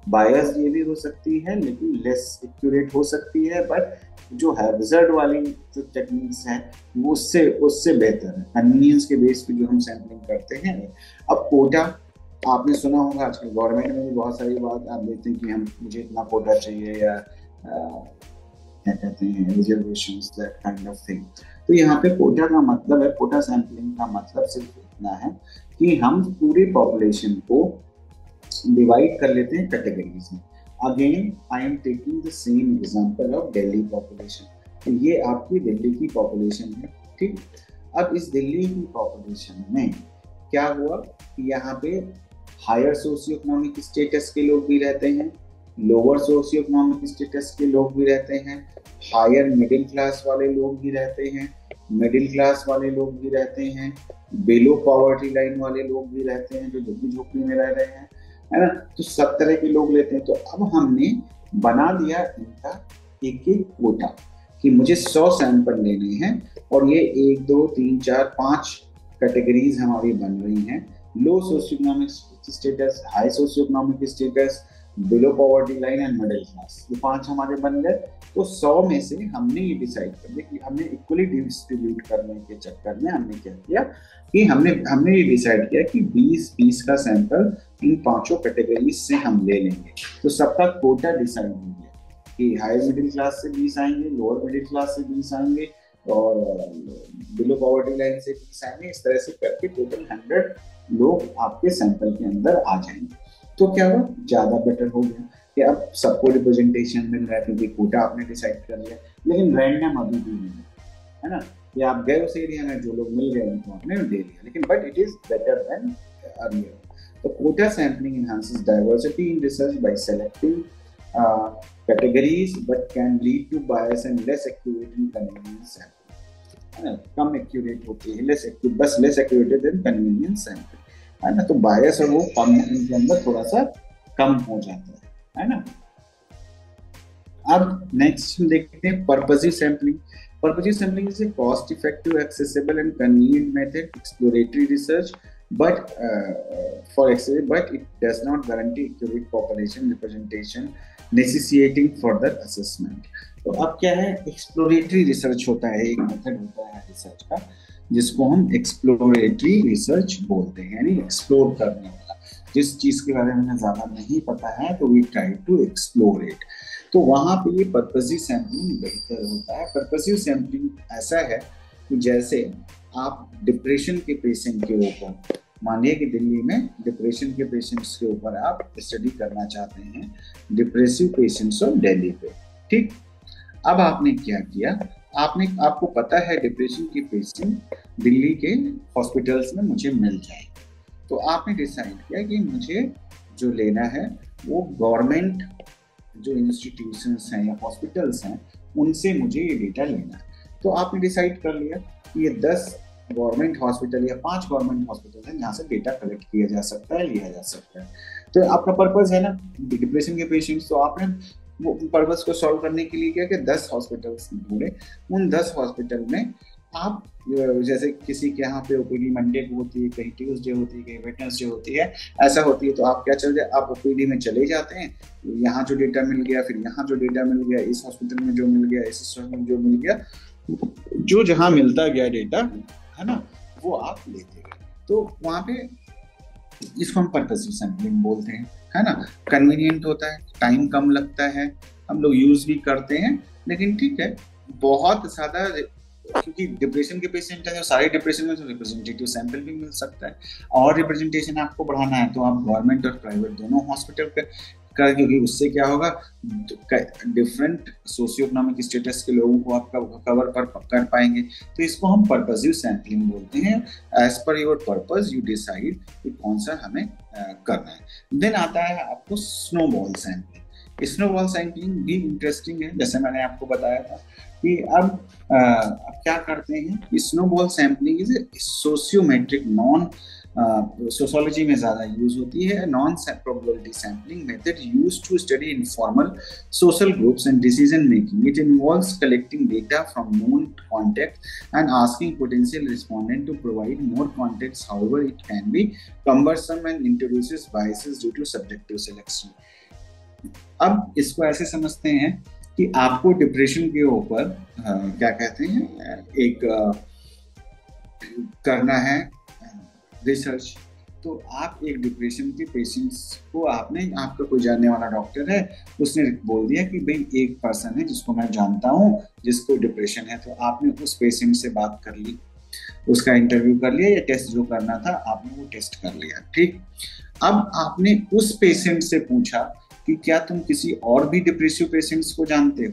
bias ये भी हो सकती है, लेकिन लेस एक्यूरेट हो सकती है बट जो हैजर्ड वाली जो टेक्निक्स हैं, वो उससे उससे बेहतर है। कन्वीनियंस के बेस पे जो हम सैम्पलिंग करते हैं, अब कोटा आपने सुना होगा, आजकल गवर्नमेंट में भी बहुत सारी बात आप देखते हैं कि हम, मुझे इतना कोटा चाहिए या क्या कहते हैं रिजर्वेशन काइंड ऑफ़ थिंग तो यहाँ पे कोटा का मतलब है कोटा सैम्पलिंग का मतलब सिर्फ़ इतना है कि हम पूरी पॉपुलेशन को डिवाइड कर लेते हैं कैटेगरीज में। Again I am taking the same example of Delhi population ये आपकी दिल्ली की पॉपुलेशन है, ठीक? अब इस दिल्ली की पॉपुलेशन में क्या हुआ? कि यहाँ पे हायर सोशियो इकोनॉमिक स्टेटस के लोग भी रहते हैं लोअर सोशियो इकोनॉमिक स्टेटस के लोग भी रहते हैं हायर मिडिल क्लास वाले लोग भी रहते हैं मिडिल क्लास वाले लोग भी रहते हैं बिलो पॉवर्टी लाइन वाले लोग भी रहते हैं जो झुग्गी झोपड़ी में रह रहे हैं। है ना? तो सब तरह के लोग लेते हैं। तो अब हमने बना दिया इनका एक एक कोटा कि मुझे सौ सैंपल लेने हैं और ये एक, दो, तीन, चार, पाँच कैटेगरीज हमारी बन रही हैं। Low socio economic status high socio economic status below poverty line and middle class, ये पाँच हमारे बन गए। तो सौ में से हमने ये डिसाइड कर लिया कि हमने इक्वली डिस्ट्रीब्यूट करने के चक्कर में हमने क्या किया कि हमने हमने ये डिसाइड किया कि 20 20 का सैंपल इन पाँचों कैटेगरीज से हम ले लेंगे। तो सबका कोटा डिसाइड हो गया कि हाई मिडिल क्लास से 20 आएँगे लोअर मिडिल क्लास से 20 आएँगे और बिलो पॉवर्टी लाइन से 20 आएँगे। इस तरह से करके टोटल हंड्रेड लोग आपके सैंपल के अंदर आ जाएँगे। तो क्या हुआ? ज़्यादा बेटर हो गया। कि अब सबको रिप्रेजेंटेशन मिल रहा है क्योंकि कोटा आपने डिसाइड कर लिया। लेकिन रैंडम अभी भी नहीं है ना? कि आप गए उस एरिया में जो लोग मिल गए उनको आपने दे दिया। लेकिन but it is better than earlier The quota sampling enhances diversity in research by selecting uh, categories but can lead to bias and less accurate in convenience sampling. कम एक्यूरेट होती है लेस बस less accurated than convenience sample है ना? तो बायस और वो इनके अंदर थोड़ा सा कम हो जाता है है ना? अब नेक्स्ट हम देखते हैं purposive sampling purposive sampling is a cost effective accessible and convenient method exploratory research but uh, for access but it does not guarantee accurate population representation necessitating further assessment. तो अब क्या है? एक्सप्लोरेटरी रिसर्च होता है एक मेथड होता है रिसर्च का। जिसको हम एक्सप्लोरेटरी रिसर्च बोलते हैं, यानी एक्सप्लोर करने वाला। जिस चीज़ के बारे में ज़्यादा नहीं पता है तो we try to explore it तो वहाँ पे ये पर्पसिव सैम्पलिंग बेहतर होता है। पर्पसिव सैम्पलिंग ऐसा है कि जैसे आप डिप्रेशन के पेशेंट के ऊपर, मानिए कि दिल्ली में डिप्रेशन के पेशेंट्स के ऊपर आप स्टडी करना चाहते हैं डिप्रेसिव पेशेंट्स ऑफ़ दिल्ली पे। ठीक? अब आपने क्या किया? आपने, आपको पता है डिप्रेशन के पेशेंट दिल्ली के हॉस्पिटल्स में मुझे मिल जाए तो आपने डिसाइड किया कि मुझे जो लेना है, वो गवर्नमेंट जो इंस्टीट्यूशंस हैं या हॉस्पिटल्स हैं, उनसे मुझे ये डेटा लेना है। तो आपने डिसाइड कर लिया कि ये दस गवर्नमेंट हॉस्पिटल या पाँच गवर्नमेंट हॉस्पिटल हैं, जहाँ से डेटा कलेक्ट किया जा सकता है, लिया जा सकता है। तो आपका पर्पज है ना डिप्रेशन के पेशेंट्स तो आपने वो पर्पज को सॉल्व करने के लिए क्या कि दस हॉस्पिटल्स ढूंढे। उन दस हॉस्पिटल में आप जैसे किसी के यहाँ पे ओपीडी मंडे को होती है, कहीं ट्यूसडे होती है, कहीं वेटनेसडे होती है, ऐसा होती है तो आप क्या चल जाए, आप ओपीडी में चले जाते हैं। यहाँ जो डेटा मिल गया, फिर यहाँ जो डेटा मिल गया, इस हॉस्पिटल में जो मिल गया, इस हॉस्पिटल में जो मिल गया, जो जहाँ मिलता गया डेटा है ना, वो आप लेते गए। तो वहाँ पे इसको हम पर्पज बोलते हैं। है ना? कन्वीनियंट होता है टाइम कम लगता है, हम लोग यूज़ भी करते हैं, लेकिन ठीक है, बहुत ज़्यादा क्योंकि डिप्रेशन के पेशेंट है सारे डिप्रेशन में तो रिप्रेजेंटेटिव सैंपल भी मिल सकता है, और रिप्रेजेंटेशन आपको बढ़ाना है तो आप गवर्नमेंट और प्राइवेट दोनों हॉस्पिटल पे कर क्योंकि उससे क्या होगा डिफरेंट सोशियो इकोनॉमिक स्टेटस के लोगों को आप कवर कर कर पाएँगे। तो इसको हम पर्पजिव सैम्पलिंग बोलते हैं। As per your purpose you decide कि कौन सा हमें करना है। देन आता है आपको स्नोबॉल सैम्पलिंग स्नोबॉल सैम्पलिंग भी इंटरेस्टिंग है। जैसे मैंने आपको बताया था कि अब अब क्या करते हैं snowball sampling is a sociometric non sociology में ज़्यादा यूज़ होती है non probability sampling method use to study informal social groups and decision making it involves collecting data from known contact and asking potential respondent to provide more contact however it can be cumbersome and introduces biases due to subjective selection. अब इसको ऐसे समझते हैं कि आपको डिप्रेशन के ऊपर क्या कहते हैं एक आ, करना है रिसर्च तो आप एक डिप्रेशन के पेशेंट्स को आपने, आपका कोई जानने वाला डॉक्टर है, उसने बोल दिया कि भाई, एक पर्सन है जिसको मैं जानता हूँ, जिसको डिप्रेशन है तो आपने उस पेशेंट से बात कर ली, उसका इंटरव्यू कर लिया, या टेस्ट जो करना था, आपने वो टेस्ट कर लिया, ठीक? अब आपने उस पेशेंट से पूछा कि क्या तुम किसी और भी डिप्रेसिव पेशेंट्स को जानते हो?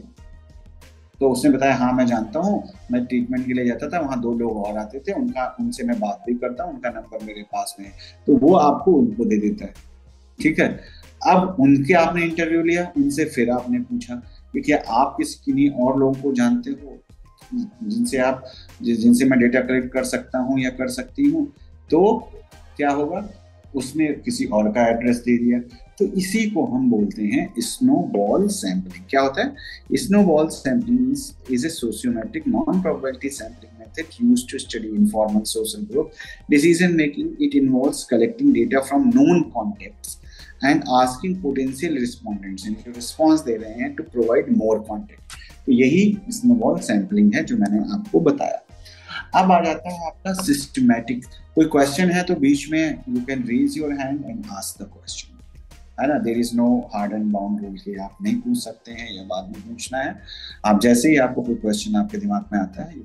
तो उसने बताया हाँ मैं जानता हूँ, मैं ट्रीटमेंट के लिए जाता था, वहाँ दो लोग और आते थे, उनका, उनसे मैं बात भी करता हूँ, उनका नंबर मेरे पास में तो वो आपको उनको दे देता है, ठीक है? अब उनके आपने इंटरव्यू लिया, उनसे फिर आपने पूछा कि क्या आप किस, किन्हीं और लोगों को जानते हो, जिनसे आप जिनसे मैं डेटा कलेक्ट कर सकता हूँ या कर सकती हूँ? तो क्या होगा? उसने किसी और का एड्रेस दे दिया। तो इसी को हम बोलते हैं स्नो बॉल सैम्पलिंग क्या होता है? Snowball sampling is a sociometric non probability sampling method used to study informal social group. Decision making, it involves collecting data from known contexts and asking potential respondents जो रिस्पॉन्स दे रहे हैं टू प्रोवाइड मोर कॉन्टेंट तो यही स्नोबॉल सैम्पलिंग है जो मैंने आपको बताया। अब आ जाता है आपका सिस्टमैटिक कोई क्वेश्चन है तो बीच में you can raise your hand and ask the question है ना? There is no hard and bound rule के आप नहीं पूछ सकते हैं या बाद में पूछना है। आप जैसे ही आपको कोई क्वेश्चन आपके दिमाग में आता है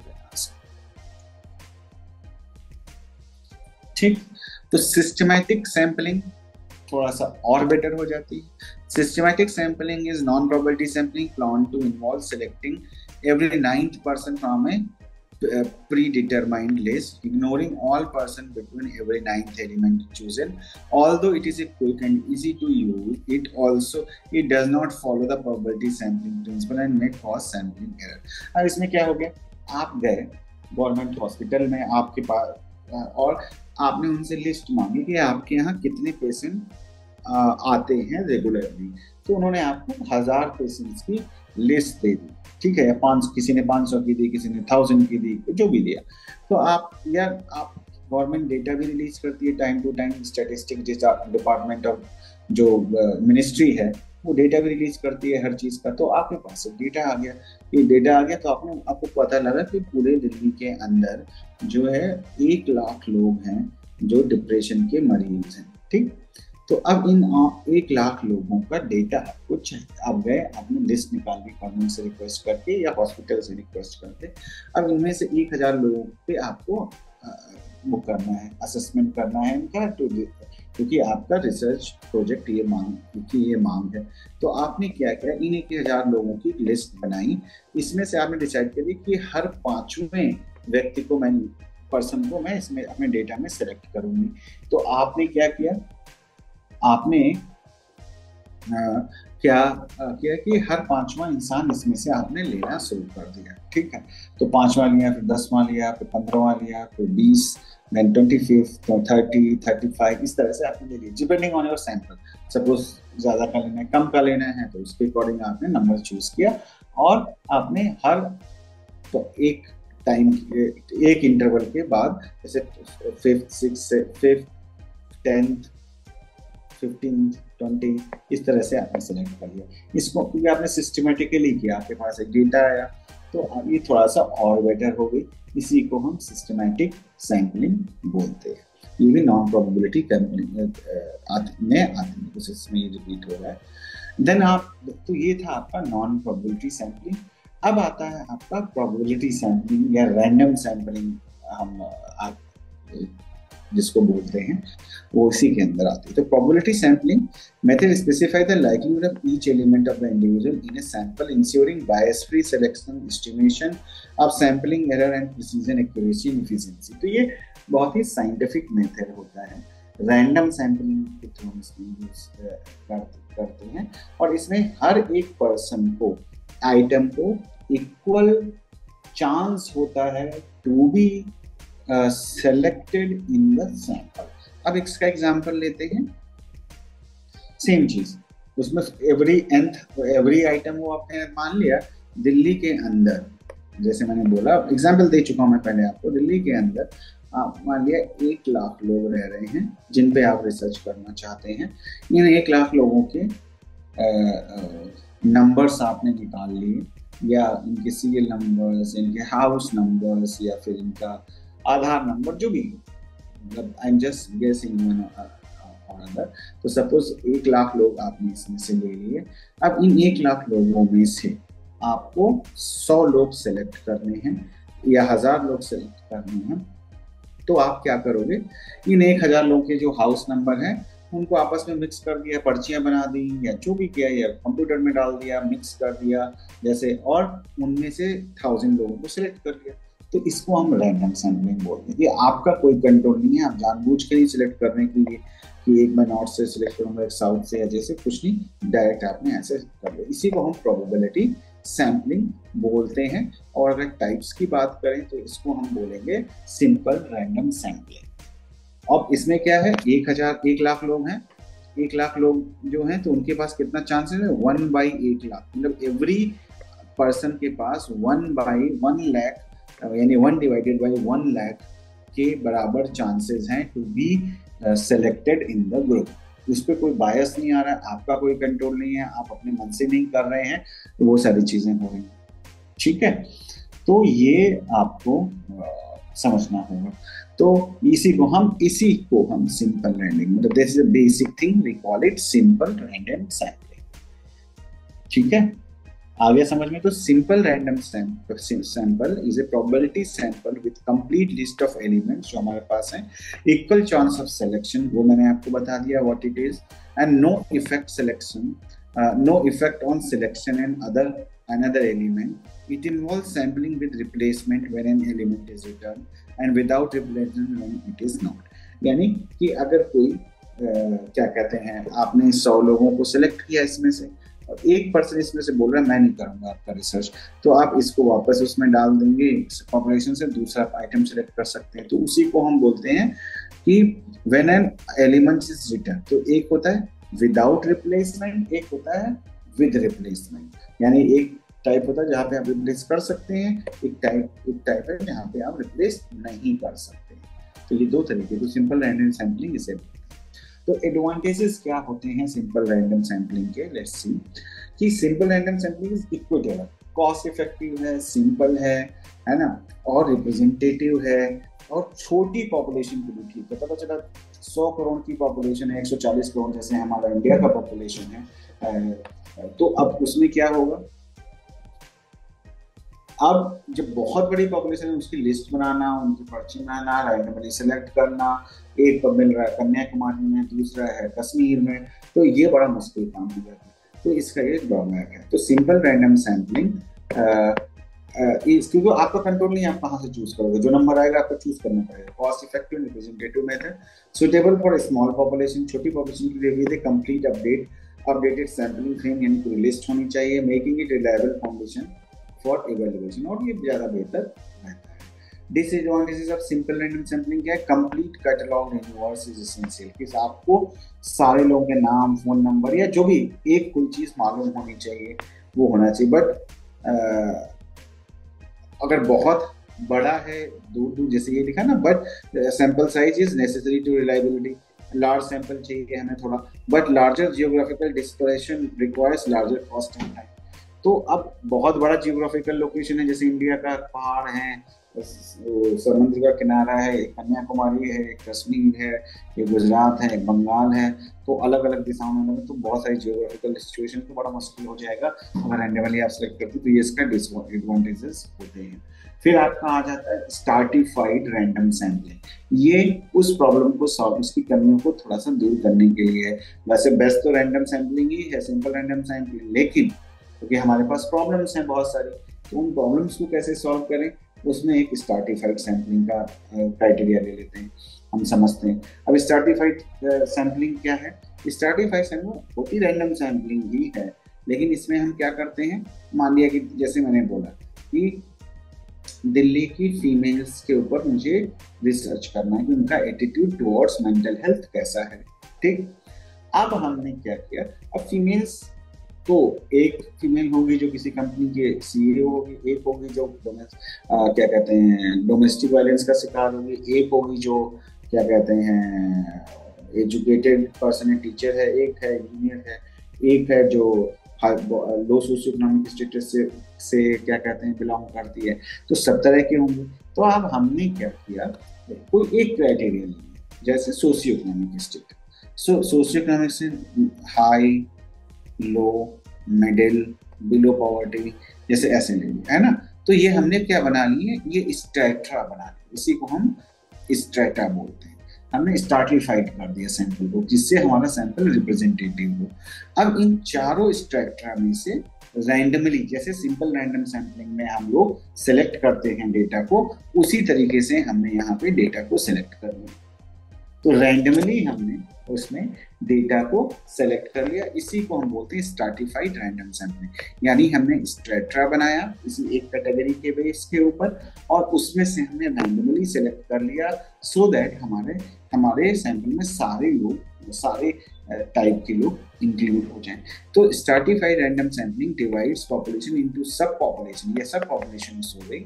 ठीक? तो सिस्टमैटिक सैंपलिंग थोड़ा सा और बेटर हो जाती है। Systematic sampling is non probability sampling plan to involve selecting every ninth person from a uh, predetermined list, ignoring all person between every ninth element chosen. Although it is a quick and easy to use, it also it does not follow the probability sampling principle and may cause sampling error. अब इसमें क्या हो गया आप गए गवर्नमेंट हॉस्पिटल में आपके पास और आपने उनसे लिस्ट मांगी कि आपके यहाँ कितने पेशेंट आते हैं रेगुलरली तो उन्होंने आपको हज़ार पेशेंट्स की लिस्ट दे दी। ठीक है पाँच, किसी ने पाँच सौ की दी, किसी ने थाउज़ेंड की दी, जो भी दिया। तो आप, या आप गवर्नमेंट डेटा भी रिलीज़ करती है time to time statistic department of जो मिनिस्ट्री है, वो डेटा भी रिलीज़ करती है हर चीज़ का। तो आपके पास डेटा आ गया। ये डेटा आ गया तो आपने आपको पता लगा कि पूरे दिल्ली के अंदर जो है एक लाख लोग हैं जो डिप्रेशन के मरीज़ हैं। ठीक? तो अब इन एक लाख लोगों का डेटा आपको चाहिए आप गए आपने लिस्ट निकाल ली गवर्नमेंट से रिक्वेस्ट करके या हॉस्पिटल से रिक्वेस्ट करके, अब इनमें से एक हज़ार लोगों पे आपको वो करना है असेसमेंट करना है इनका तो क्योंकि आपका रिसर्च प्रोजेक्ट ये मांग, क्योंकि ये मांग है। तो आपने क्या किया? इन एक हज़ार लोगों की लिस्ट बनाई। इसमें से आपने डिसाइड करी कि हर पाँचवें व्यक्ति को मैं पर्सन को मैं इसमें अपने डेटा में सेलेक्ट करूँगी। तो आपने क्या किया? आपने क्या किया कि हर पांचवा इंसान इसमें से आपने लेना शुरू कर दिया, ठीक है? तो पांचवा लिया, फिर दसवा लिया, फिर पंद्रहवा लिया, फिर बीस then twenty fifth thirty thirty five इस तरह से आपने ले लिया depending on your sample suppose ज़्यादा का लेना है, कम का लेना है तो उसके अकॉर्डिंग आपने नंबर चूज़ किया और आपने हर तो एक टाइम एक इंटरवल के बाद, जैसे fifth six fifth tenth fifteen twenty इस तरह से आपने सेलेक्ट कर लिया। इसको क्योंकि आपने सिस्टमेटिकली किया, आपके पास एक डेटा आया तो ये थोड़ा सा और बेटर हो गई। इसी को हम सिस्टमेटिक सैम्पलिंग बोलते हैं। ये भी नॉन प्रोबेबिलिटी में आते हैं कुछ इसमें ये रिपीट हो रहा है। देन आप तो ये था आपका नॉन प्रोबेबिलिटी सैम्पलिंग अब आता है आपका प्रोबेबिलिटी सैम्पलिंग या रैंडम सैम्पलिंग हम, आप जिसको बोलते हैं, वो इसी के अंदर आती है। तो probability sampling method specify the likelihood of each element of the individual in a sample ensuring bias free selection estimation of sampling error and precision accuracy and efficiency तो ये बहुत ही साइंटिफिक मेथड होता है। रैंडम सैंपलिंग के थ्रू इसमें यूज़ करते हैं। और इसमें हर एक पर्सन को आइटम को इक्वल चांस होता है to be selected in the sample अब इसका एग्जांपल लेते हैं। सेम चीज़। उसमें एवरी एंथ एवरी आइटम वो आपने मान लिया दिल्ली के अंदर। जैसे मैंने बोला एग्ज़ाम्पल दे चुका हूँ मैं पहले आपको, दिल्ली के अंदर। आप मान लिया एक लाख लोग रह रहे हैं, जिन पे आप रिसर्च करना चाहते हैं। इन एक लाख लोगों के नंबर्स आपने निकाल लिए, या इनके सीरियल नंबर्स इनके हाउस नंबर्स या फिर इनका आधार नंबर जो भी मतलब आई एम जस्ट गेसिंग तो सपोज़ एक लाख लोग आपने इसमें से ले लिए। अब इन एक लाख लोगों में से आपको सौ लोग सेलेक्ट करने हैं या हज़ार लोग सेलेक्ट करने हैं तो आप क्या करोगे? इन एक हज़ार लोगों के जो हाउस नंबर है, उनको आपस में मिक्स कर दिया, पर्चियाँ बना दी, या जो भी किया, या कंप्यूटर में डाल दिया मिक्स कर दिया, जैसे, और उनमें से थाउज़ेंड लोगों को सिलेक्ट कर दिया। तो इसको हम रैंडम सैम्पलिंग बोलते हैं। ये आपका कोई कंट्रोल नहीं है, आप जानबूझ के ही सिलेक्ट करने के लिए कि एक मैं नॉर्थ से सिलेक्ट करूँगा, एक साउथ से या जैसे कुछ नहीं डायरेक्ट आपने ऐसे कर लिया इसी को हम प्रोबेबिलिटी सैम्पलिंग बोलते हैं और अगर टाइप्स की बात करें तो इसको हम बोलेंगे सिंपल रैंडम सैम्पलिंग अब इसमें क्या है? एक हज़ार एक लाख लोग हैं। एक लाख लोग जो हैं तो उनके पास कितना चांसेस है? वन बाई एक लाख। मतलब एवरी पर्सन के पास वन बाई वन लैख यानी one divided by one lakh के बराबर चांसेस हैं to be selected in the group उस पर कोई बायस नहीं आ रहा है आपका कोई कंट्रोल नहीं है, आप अपने मन से नहीं कर रहे हैं तो वो सारी चीज़ें हो रही ठीक है? तो ये आपको समझना होगा। तो इसी को हम, इसी को हम सिंपल रैंडम मतलब this is basic thing we call it simple random sampling ठीक है? आ गया समझ में तो simple random sample is a probability sample with complete list of elements जो हमारे पास है इक्वल चांस ऑफ़ सिलेक्शन वो मैंने आपको बता दिया what it is and no effect selection no effect on selection and other another element. It involves sampling with replacement when an element is returned and without replacement when it is not. यानी कि अगर कोई uh, क्या कहते हैं आपने सौ लोगों को सिलेक्ट किया इसमें से एक पर्सन इसमें से बोल रहा है, मैं नहीं करूँगा आपका रिसर्च तो आप इसको वापस उसमें डाल देंगे पॉपुलेशन से दूसरा आइटम सेलेक्ट कर सकते हैं। तो उसी को हम बोलते हैं कि when an element is return तो एक होता है विदाउट रिप्लेसमेंट एक होता है विद रिप्लेसमेंट यानी एक टाइप होता है जहाँ पे आप रिप्लेस कर सकते हैं, एक टाइप एक टाइप है जहाँ पे आप रिप्लेस नहीं कर सकते तो ये दो तरीके तो सिंपल रैंडम सैम्पलिंग इसे तो एडवांटेजेस क्या होते हैं सिंपल रैंडम सैम्पलिंग के? लेट्स सी कि simple random sampling is equitable cost effective है सिंपल है है ना? और रिप्रेजेंटेटिव है, और छोटी पॉपुलेशन के लिए ठीक है। पता चला, सौ करोड़ की पॉपुलेशन है 140 करोड़ जैसे हमारा इंडिया का पॉपुलेशन है। तो अब उसमें क्या होगा? अब जब बहुत बड़ी पॉपुलेशन है, उसकी लिस्ट बनाना, उनकी पर्ची बनाना रैंडमली सेलेक्ट करना, एक मिल रहा है कन्याकुमारी में, दूसरा है कश्मीर में तो ये बड़ा मुश्किल काम हो जाता है। तो इसका एक ड्रॉबैक है। तो सिंपल रैंडम सैम्पलिंग क्योंकि आपका कंट्रोल नहीं आप कहाँ से चूज़ करोगे? जो नंबर आएगा, आपको चूज़ करना पड़ेगा। Cost effective representative method suitable for small population छोटी पॉपुलेशन के लिए complete update updated sampling frame यानी पूरी लिस्ट होनी चाहिए making it reliable foundation for evaluation और ये ज़्यादा बेहतर रहता है disadvantages of simple random sampling क्या है complete catalogue universe is essential कि आपको सारे लोगों के नाम फ़ोन नंबर या जो भी एक कोई चीज़ मालूम होनी चाहिए, वो होना चाहिए। बट अगर बहुत बड़ा है, दूर दूर जैसे ये लिखा ना but sample size is necessary to reliability large sample चाहिए हमें थोड़ा। But larger geographical dispersion requires larger cost and time तो अब बहुत बड़ा जियोग्राफिकल लोकेशन है, जैसे इंडिया का पहाड़ है समुद्र का किनारा है कन्याकुमारी है कश्मीर है ये गुजरात है बंगाल है तो अलग अलग दिशाओं में तो बहुत सारी जियोग्राफिकल सिचुएशन तो बड़ा मुश्किल हो जाएगा अगर रैंडमली आप सेलेक्ट करते तो ये इसका डिसएडवांटेजेस होते हैं। फिर आपका आ जाता है? स्टार्टिफाइड रैंडम सैम्पलिंग ये उस प्रॉब्लम को सॉल्व उसकी कमियों को थोड़ा सा दूर करने के लिए है। वैसे बेस्ट तो रैंडम सैम्पलिंग ही है सिंपल रैंडम सैम्पलिंग लेकिन क्योंकि हमारे पास प्रॉब्लम्स हैं बहुत सारी। तो उन प्रॉब्लम्स को कैसे सॉल्व करें? उसमें एक स्टार्टिफाइड सैम्पलिंग का क्राइटेरिया ले लेते हैं। हम समझते हैं। अब स्टार्टिफाइड सैम्पलिंग क्या है? स्टार्टिफाइड सैम्पलिंग होती रैंडम सैम्पलिंग ही है। लेकिन इसमें हम क्या करते हैं? मान लिया कि जैसे मैंने बोला कि दिल्ली की फीमेल्स के ऊपर मुझे रिसर्च करना है कि उनका एटीट्यूड टुवर्ड्स मेंटल हेल्थ कैसा है। ठीक? अब हमने क्या किया? अब फीमेल्स तो एक फीमेल होगी जो किसी कंपनी के सीईओ होगी एक होगी जो आ, क्या कहते हैं डोमेस्टिक वायलेंस का शिकार होगी एक होगी जो क्या कहते हैं एजुकेटेड पर्सन है टीचर है एक है इंजीनियर है एक है जो लो सोशो इकोनॉमिक स्टेटस से से क्या कहते हैं बिलोंग करती है। तो सब तरह के होंगे। तो अब हमने क्या किया? कोई एक क्राइटेरिया लिया जैसे socio economic status so socio economic से high low middle below poverty जैसे ऐसे ले है ना? तो ये हमने क्या बना ली है ये स्ट्रेटा बना लिया इसी को हम स्ट्रेटा बोलते हैं। हमने स्टार्टिफाइड कर दिया सैंपल को, जिससे हमारा सैंपल रिप्रेजेंटेटिव हो। अब इन चारों स्ट्रेटा में से रैंडमली जैसे सिंपल रैंडम सैंपलिंग में हम लोग सेलेक्ट करते हैं डेटा को, उसी तरीके से हमने यहाँ पे डेटा को सेलेक्ट कर लिया तो रैंडमली हमने उसमें डेटा को सेलेक्ट कर लिया। इसी को हम बोलते हैं स्टार्टिफाइड रैंडम सैम्पलिंग यानी हमने स्ट्रेट्रा बनाया इसी एक कैटेगरी के बेस के ऊपर और उसमें से हमने रैंडमली सेलेक्ट कर लिया सो so दैट हमारे हमारे सैंपल में सारे लोग सारे टाइप के लोग इंक्लूड हो जाएँ। तो stratified random sampling divides population into sub population या सब पॉपुलेशन हो गई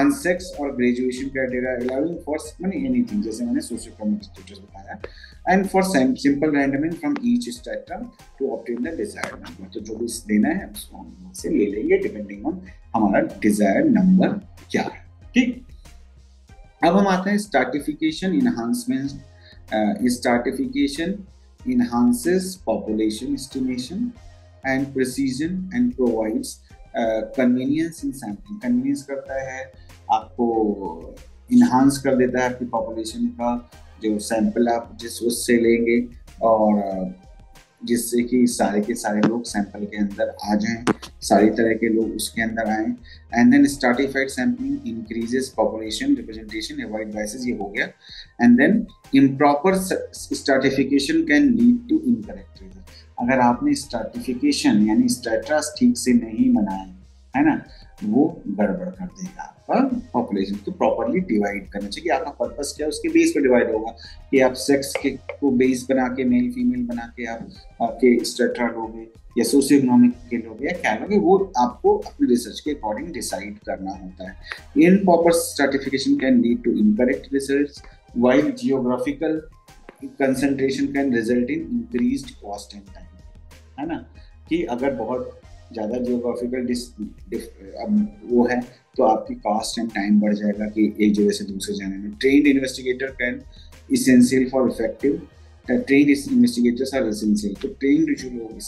ऑन सेक्स और graduation criteria allowing for many anything जैसे मैंने सोशियो इकोनॉमिक स्टेटस बताया। And for simple randoming from each strata to obtain the desired number तो जो भी लेना है, उसको हम से ले लेंगे डिपेंडिंग ऑन हमारा डिजायर्ड नंबर क्या है। ठीक? अब हम आते हैं stratification enhancement stratification enhances population estimation and precision and provides uh, convenience in sampling convenience करता है आपको enhance कर देता है आपकी population का जो सैंपल आप जिस उससे लेंगे और जिससे कि सारे के सारे लोग सैंपल के अंदर आ जाएँ, सारी तरह के लोग उसके अंदर आए। And then stratified sampling increases population representation avoid biases ये हो गया। And then improper stratification can lead to incorrect result अगर आपने स्टार्टिफिकेशन यानी स्टेटस ठीक से नहीं बनाए है ना? वो गड़बड़ कर देगा। आपका पॉपुलेशन को प्रॉपरली डिवाइड करना चाहिए आपका पर्पस क्या है, उसके बेस पे डिवाइड होगा कि आप सेक्स के को बेस बना के मेल फीमेल बना के आप, आपके स्ट्रेटा लोगे या सोशियो इकोनॉमिक के लोगे या क्या लोगे वो आपको अपने रिसर्च के अकॉर्डिंग डिसाइड करना होता है। Improper certification can lead to incorrect research while geographical concentration can result in increase cost and time है ना? कि अगर बहुत ज़्यादा जियोग्राफिकल अब वो है तो आपकी कॉस्ट एंड टाइम बढ़ जाएगा कि एक जगह से दूसरे जाने में। Train investigator can essential for effective train investigators are essential तो ट्रेन जो लोग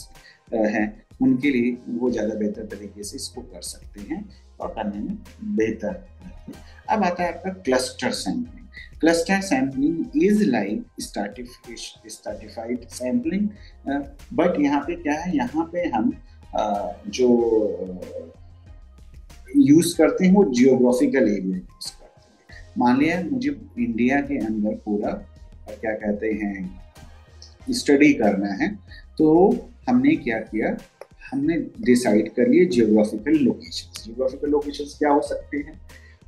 हैं उनके लिए वो ज़्यादा बेहतर तरीके से इसको कर सकते हैं और करने में बेहतर अब आता है आपका cluster sampling cluster sampling is like stratified sampling uh, but यहाँ पे क्या है? यहाँ पे हम जो यूज़ करते हैं वो जियोग्राफिकल एरिया यूज़ करते हैं। मान लिया मुझे इंडिया के अंदर पूरा क्या कहते हैं स्टडी करना है तो हमने क्या किया? हमने डिसाइड कर लिए जियोग्राफिकल लोकेशन जियोग्राफिकल लोकेशन क्या हो सकते हैं?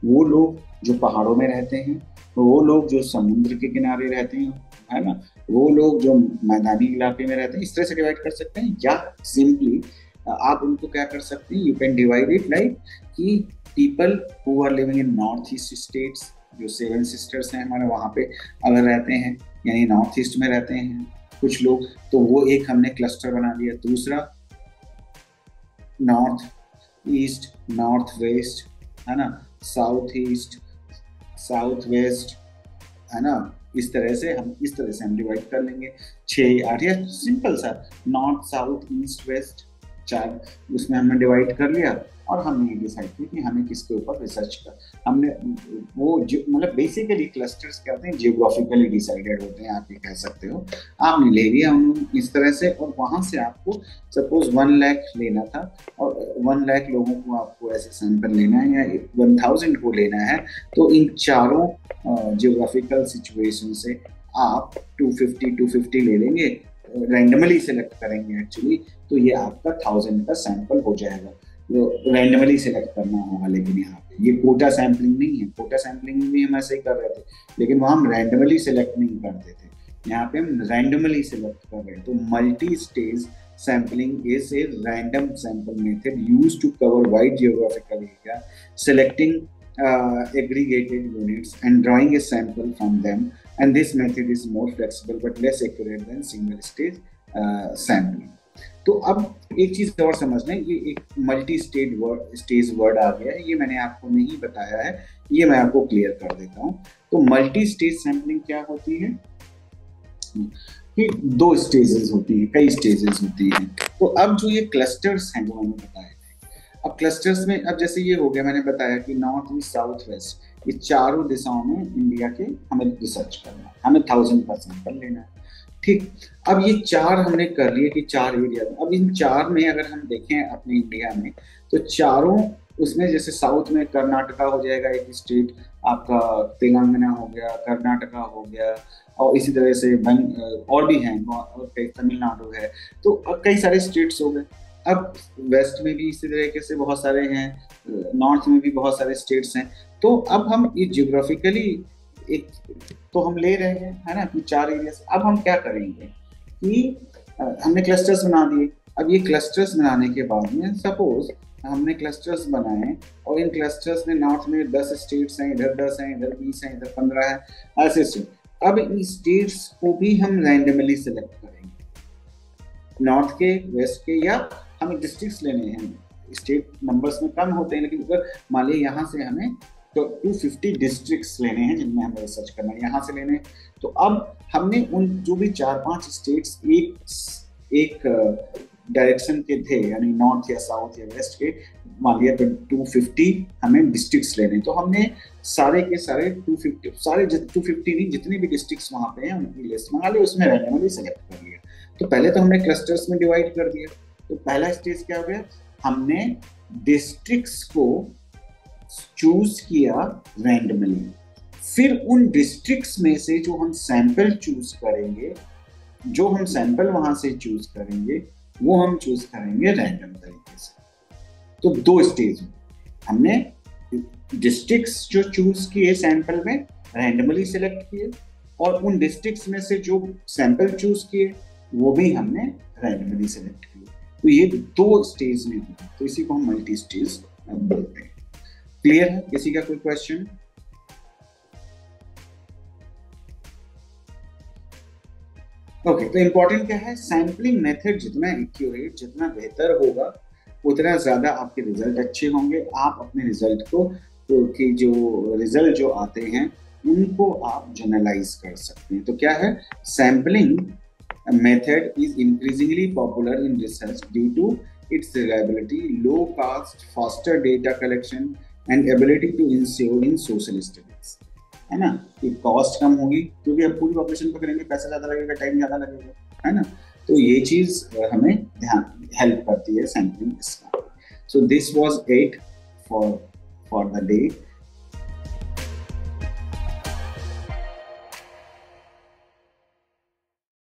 वो लोग जो पहाड़ों में रहते हैं, वो लोग जो समुद्र के किनारे रहते हैं, है ना? वो लोग जो मैदानी इलाके में रहते हैं, इस तरह से डिवाइड कर सकते हैं या सिंपली आप उनको क्या कर सकते हैं you can divide it like कि people who are living in north east states जो सेवन सिस्टर्स हैं हमारे वहाँ पे, अगर रहते हैं, यानी नॉर्थ ईस्ट में रहते हैं कुछ लोग तो वो एक हमने क्लस्टर बना दिया दूसरा नॉर्थ ईस्ट नॉर्थ वेस्ट है ना? साउथ ईस्ट साउथ वेस्ट है ना? इस तरह से हम, इस तरह से हम डिवाइड कर लेंगे। छः आठ, या सिंपल सा नॉर्थ साउथ ईस्ट वेस्ट चार उसमें हमने डिवाइड कर लिया और हमने ये डिसाइड किया कि हमें किसके ऊपर रिसर्च कर। हमने वो मतलब बेसिकली क्लस्टर्स क्या होते हैं? जियोग्राफिकली डिसाइडेड होते हैं, आप ये कह सकते हो। आपने ले लिया उन इस तरह से और वहाँ से आपको सपोज़ वन लैख लेना था और वन लैख लोगों को आपको ऐसे सैंपल लेना है या वन थाउज़ेंड को लेना है तो इन चारों जियोग्राफिकल सिचुएशन से आप टू फिफ्टी टू फिफ्टी ले लेंगे। रैंडमली सेलेक्ट करेंगे एक्चुअली तो ये आपका थाउज़ेंड का सैंपल हो जाएगा। तो रैंडमली सेलेक्ट करना होगा लेकिन यहाँ पे। ये कोटा सैम्पलिंग नहीं है कोटा सैम्पलिंग भी हम ऐसे ही कर रहे थे लेकिन वहाँ हम रैंडमली सेलेक्ट नहीं करते थे। यहाँ पे हम रैंडमली सेलेक्ट कर रहे हैं तो multi stage sampling is a random sample method used to cover wide geographical area selecting uh, aggregated units and a sample from them and this method is more flexible but less accurate than single stage uh, sampling. तो अब एक चीज़ और समझना ये एक multi state word stage word आ गया है। ये मैंने आपको नहीं बताया है ये मैं आपको क्लियर कर देता हूँ। तो मल्टी स्टेज सैम्पलिंग क्या होती है? कि दो स्टेजेस होती है कई स्टेजेस होती है। तो अब जो ये क्लस्टर्स हैं जो मैंने बताए थे अब क्लस्टर्स में, अब जैसे ये हो गया, मैंने बताया कि नॉर्थ ईस्ट साउथ वेस्ट ये चारों दिशाओं में इंडिया के हमें रिसर्च करना है। हमें थाउज़ेंड का सैंपल लेना है। ठीक, अब ये चार हमने कर लिए कि चार एरिया अब इन चार में अगर हम देखें अपने इंडिया में तो चारों उसमें जैसे साउथ में कर्नाटका हो जाएगा, एक स्टेट आपका तेलंगाना हो गया, कर्नाटका हो गया, और इसी तरह से और भी हैं तमिलनाडु है। तो कई सारे स्टेट्स हो गए। अब वेस्ट में भी इसी तरीके से बहुत सारे हैं, नॉर्थ में भी बहुत सारे स्टेट्स हैं। तो अब हम ये जियोग्राफिकली एक तो हम ले रहे हैं, है ना चार एरिया अब हम क्या करेंगे कि हमने क्लस्टर्स बना दिए। अब ये क्लस्टर्स बनाने के बाद में सपोज़ हमने क्लस्टर्स बनाए और इन क्लस्टर्स में नॉर्थ में दस स्टेट्स हैं, इधर दस हैं, इधर बीस हैं, इधर पंद्रह है, ऐसे स्टेट अब इन स्टेट्स को भी हम रैंडमली सेलेक्ट करेंगे। नॉर्थ के, वेस्ट के या हमें डिस्ट्रिक्ट लेने हैं। स्टेट नंबर्स में कम होते हैं, लेकिन अगर मान लीजिए यहाँ से हमें तो 250 डिस्ट्रिक्ट्स लेने हैं जिनमें हमें रिसर्च करना है। यहाँ से लेने तो अब हमने उन जो भी चार पाँच स्टेट्स एक एक डायरेक्शन के थे, यानी नॉर्थ या साउथ या वेस्ट के, मान लिया तो टू फिफ्टी हमें डिस्ट्रिक्ट्स लेने तो हमने सारे के सारे टू फिफ्टी सारे टू फिफ्टी नहीं, जितने भी डिस्ट्रिक्ट्स वहाँ पे हैं, उनकी लिस्ट मंगा ली उसमें रैंडमली सेलेक्ट कर लिया। तो पहले तो हमने क्लस्टर्स में डिवाइड कर दिया। तो पहला स्टेज क्या हो गया? हमने डिस्ट्रिक्ट्स को चूज़ किया रैंडमली फिर उन डिस्ट्रिक्ट्स में से जो हम सैंपल चूज़ करेंगे, जो हम सैंपल वहाँ से चूज़ करेंगे, वो हम चूज़ करेंगे रैंडम तरीके से. तो दो स्टेज हमने डिस्ट्रिक्ट्स जो चूज़ किए सैंपल में रैंडमली सिलेक्ट किए, और उन डिस्ट्रिक्ट्स में से जो सैंपल चूज़ किए, वो भी हमने रैंडमली सिलेक्ट किए. तो ये दो स्टेज में हुआ तो इसी को हम मल्टी स्टेज बोलते हैं। क्लियर है? किसी का कोई क्वेश्चन ओके तो इंपॉर्टेंट क्या है? सैम्पलिंग मेथड जितना एक्यूरेट जितना बेहतर होगा, उतना ज़्यादा आपके रिज़ल्ट अच्छे होंगे। आप अपने रिज़ल्ट को तो कि जो रिज़ल्ट जो आते हैं, उनको आप जनरलाइज कर सकते हैं। तो क्या है? Sampling method is increasingly popular in research due to its reliability, low cost, faster data collection, and ability to ensure in social studies. है ना? कि कॉस्ट कम होगी क्योंकि अब पूरी ऑपरेशन को करेंगे पैसा ज़्यादा लगेगा टाइम ज़्यादा लगेगा है ना? तो ये चीज़ हमें ध्यान हेल्प करती है सैम्पलिंग इसका। So this was it for for the day